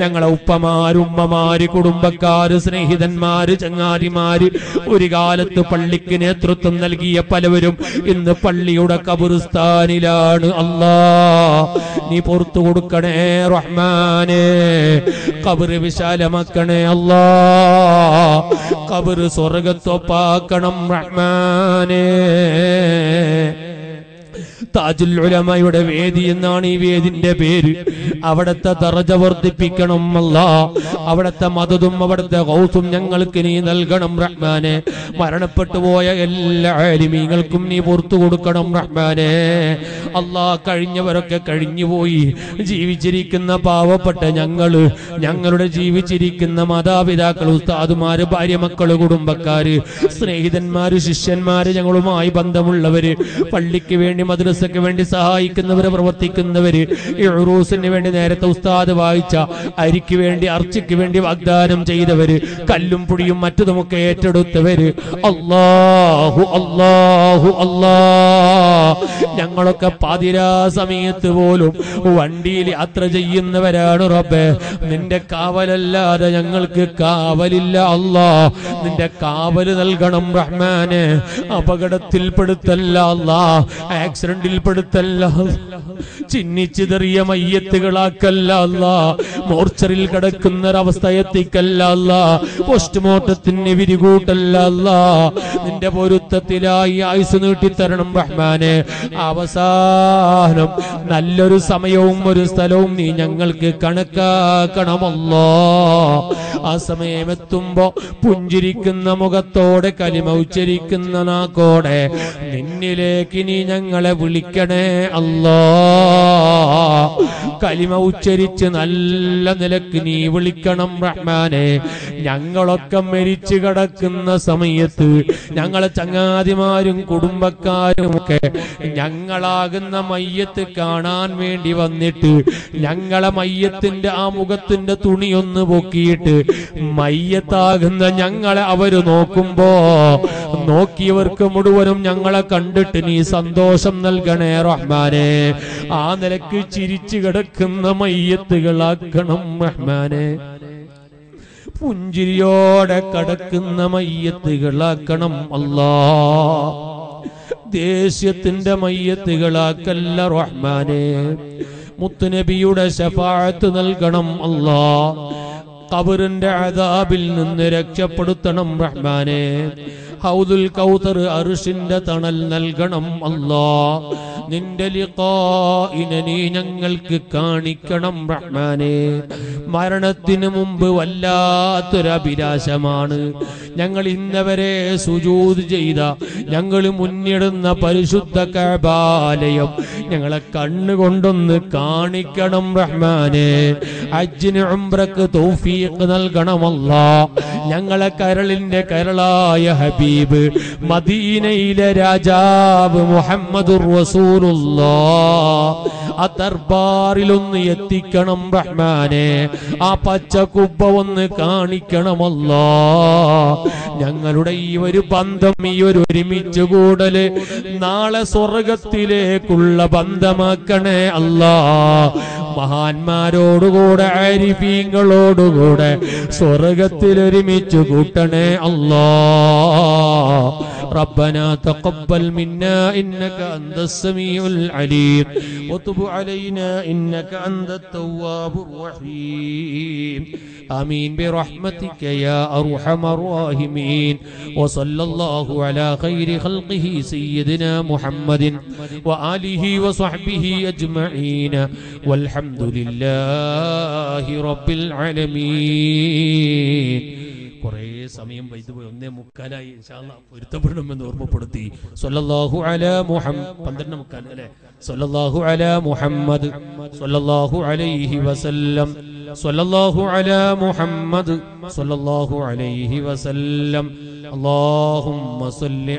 ഞങ്ങളെ ഉപ്പമാര് ഉമ്മമാര് കുടുംബക്കാര് സ്നേഹിതന്മാര് ചങ്ങാതിമാര് ഒരു കാലത്ത് പള്ളിക്ക് നേതൃത്വം നൽകിയ പലവരും ഇന്ന് പള്ളിയുടെ കബുർസ്ഥാനിലാണ് അല്ലാ. നീ പുറത്തു കൊടുക്കണേ റഹ്മാനെ. കബറ് വിശാലമാക്കണേ അല്ലാ. കബറ് സ്വർഗത്തൊപ്പാക്കണം റഹ്മാനെ. താജുൽ ഉലമയുടെ വേദി എന്നാണ് ഈ വേദിന്റെ പേര്. അവിടത്തെ ദറജ വർദ്ധിപ്പിക്കണം അല്ല. അവിടത്തെ മതതും അവിടത്തെ ഹൗസും ഞങ്ങൾക്ക് നീ നൽകണം റഹ്മാനെ. മരണപ്പെട്ടു പോയ എല്ലാ അരിമീങ്ങൾക്കും നീ പുറത്തു കൊടുക്കണം റഹ്മാനെ. അല്ലാ കഴിഞ്ഞവരൊക്കെ കഴിഞ്ഞുപോയി ജീവിച്ചിരിക്കുന്ന പാവപ്പെട്ട ഞങ്ങൾ ഞങ്ങളുടെ ജീവിച്ചിരിക്കുന്ന മാതാപിതാക്കൾ ഉസ്താദുമാര് ഭാര്യ മക്കൾ കുടുംബക്കാര് സ്നേഹിതന്മാര് ശിഷ്യന്മാര് ഞങ്ങളുമായി ബന്ധമുള്ളവര് പള്ളിക്ക് വേണ്ടി മദ്രസയ്ക്ക് വേണ്ടി സഹായിക്കുന്നവര് പ്രവർത്തിക്കുന്നവര് ഈ ഉറൂസിന് വേണ്ടി നേരത്തെ ഉസ്താദ് വായിച്ച അരിക്ക് വേണ്ടി അർച്ചയ്ക്ക് വേണ്ടി വാഗ്ദാനം ചെയ്തവര് കല്ലും പുടിയും മറ്റതുമൊക്കെ ഏറ്റെടുത്തവര് അല്ലാഹു അല്ലാഹു അല്ലാ ഞങ്ങളൊക്കെ പാതിരാ സമയത്ത് പോലും വണ്ടിയിൽ യാത്ര ചെയ്യുന്നവരാണ് റബ്ബേ. നിന്റെ കാവലല്ലാതെ ഞങ്ങൾക്ക് കാവലില്ല അല്ലാ നിന്റെ കാവൽ നൽകണം റഹ്മാനെ. അപകടത്തിൽപ്പെടുത്തല്ല അല്ലാ ആക്സിഡന്റിൽ പെടുത്തല്ല ചിന്നിച്ചിതറിയ മയ്യത്തുകളാക്കല്ല മോർച്ചറിൽ കിടക്കുന്നൊരവസ്ഥ എത്തിക്കല്ല അല്ല. പോസ്റ്റ്മോർട്ടത്തിന് വിരികൂട്ടല്ല നിന്റെ പൊരുത്തത്തിലായി ആയുസ് നീട്ടിത്തരണം റഹ്മാനെ. അവസാനം നല്ലൊരു സമയവും ഒരു സ്ഥലവും നീ ഞങ്ങൾക്ക് കണക്കാക്കണമല്ലോ. ആ സമയം എത്തുമ്പോ പുഞ്ചിരിക്കുന്ന മുഖത്തോടെ കലിമ ഉച്ചരിക്കുന്ന നാക്കോടെ നിന്നിലേക്ക് നീ ഞങ്ങളെ വിളിക്കണേ അല്ലോ. കലിമ ഉച്ചരിച്ച് നല്ല നിലയ്ക്ക് നീ വിളിക്കണം റഹ്മാനെ. ഞങ്ങളൊക്കെ മരിച്ചു കിടക്കുന്ന സമയത്ത് ഞങ്ങളെ ചങ്ങാതിമാരും കുടുംബക്കാരും ഒക്കെ ഞങ്ങളാകുന്ന മയ്യത്ത് കാണാൻ വേണ്ടി വന്നിട്ട് ഞങ്ങളെ മയ്യത്തിന്റെ ആ മുഖത്തിന്റെ തുണിയൊന്ന് പൊക്കിയിട്ട് മയ്യത്താകുന്ന ഞങ്ങളെ അവർ നോക്കുമ്പോ നോക്കിയവർക്ക് മുഴുവനും ഞങ്ങളെ കണ്ടിട്ട് നീ സന്തോഷം നൽകണേ റഹ്മാനെ. ആ നിലയ്ക്ക് ചിരിച്ചു കിടക്കുന്ന മയ്യത്തുകളാക്കണം റഹ്മാനെ. പുഞ്ചിരിയോടെ കടക്കുന്ന മയ്യത്തുകളാക്കണം അല്ലാ. ദേഷ്യത്തിന്റെ മയ്യത്തുകളാക്കല്ല റഹ്മാനെ. മുത്തുനബിയുടെ ശഫാഴത്ത് നൽകണം അല്ലാ. കബറിന്റെ അതാബിൽ നിന്ന് രക്ഷപ്പെടുത്തണം റഹ്മാനെ. ഹൗദുൽ കൗതർ അർഷിന്റെ തണൽ നൽകണം അല്ലാ. നിന്റെ ലിഖാഇനെ നീ ഞങ്ങൾക്ക് കാണിക്കണം റഹ്മാനെ. മരണത്തിന് മുമ്പ് വല്ലാത്തൊരു അഭിലാഷമാണ് ഞങ്ങൾ ഇന്നവരെ സുജൂത് ചെയ്ത ഞങ്ങൾ മുന്നിടുന്ന പരിശുദ്ധ കബാലയം ഞങ്ങളെ കണ്ണുകൊണ്ടൊന്ന് കാണിക്കണം റഹ്മാനെ. അജ്ജിന് ഉംറക്ക് തൗഫീഖ് നൽകണമല്ല ഞങ്ങളെ കരളിന്റെ കരളായ ഹബീബ് മദീനയിലെ രാജാവ് മുഹമ്മദുർ റസൂലുള്ളാ ആ ദർബാറിലൊന്ന് എത്തിക്കണം റഹ്മാനെ. ആ പച്ച കുബ്ബ ഒന്ന് കാണിക്കണമല്ലോ. ഞങ്ങളുടെ ഈ ഒരു ബന്ധം ഈ ഒരു ഒരുമിച്ച് കൂടൽ നാളെ സ്വർഗത്തിലേക്കുള്ള ബന്ധമാക്കണേ അല്ലാ. മഹാന്മാരോടുകൂടെ ആരിഫീങ്ങളോടുകൂടെ സ്വർഗത്തിൽ ഒരുമിച്ച് കൂട്ടണേ അല്ലാ. ربنا تقبل منا إنك أنت السميع العليم. وتب علينا إنك أنت التواب الرحيم. آمين. برحمتك يا أرحم الراحمين. وصلى الله على خير خلقه سيدنا محمد وآله وصحبه أجمعين. والحمد لله رب العالمين. കുറേ സമയം വൈദ്യുതി ഒന്നേ മുക്കാലായി പൊരുത്തപ്പെടണമെന്ന് ഓർമ്മപ്പെടുത്തി. സല്ലല്ലാഹു അല മുഹമ്മദ് പന്ത്രണ്ട് മുക്കാൽ അല്ലെ? സല്ലല്ലാഹു അല മുഹമ്മദ് സല്ലല്ലാഹു അലൈഹി വസല്ലം. സൊല്ലാഹു അലാ മുഹമ്മദ് സൊല്ലാഹു അലൈഹി വസല്ലം. സല്ലി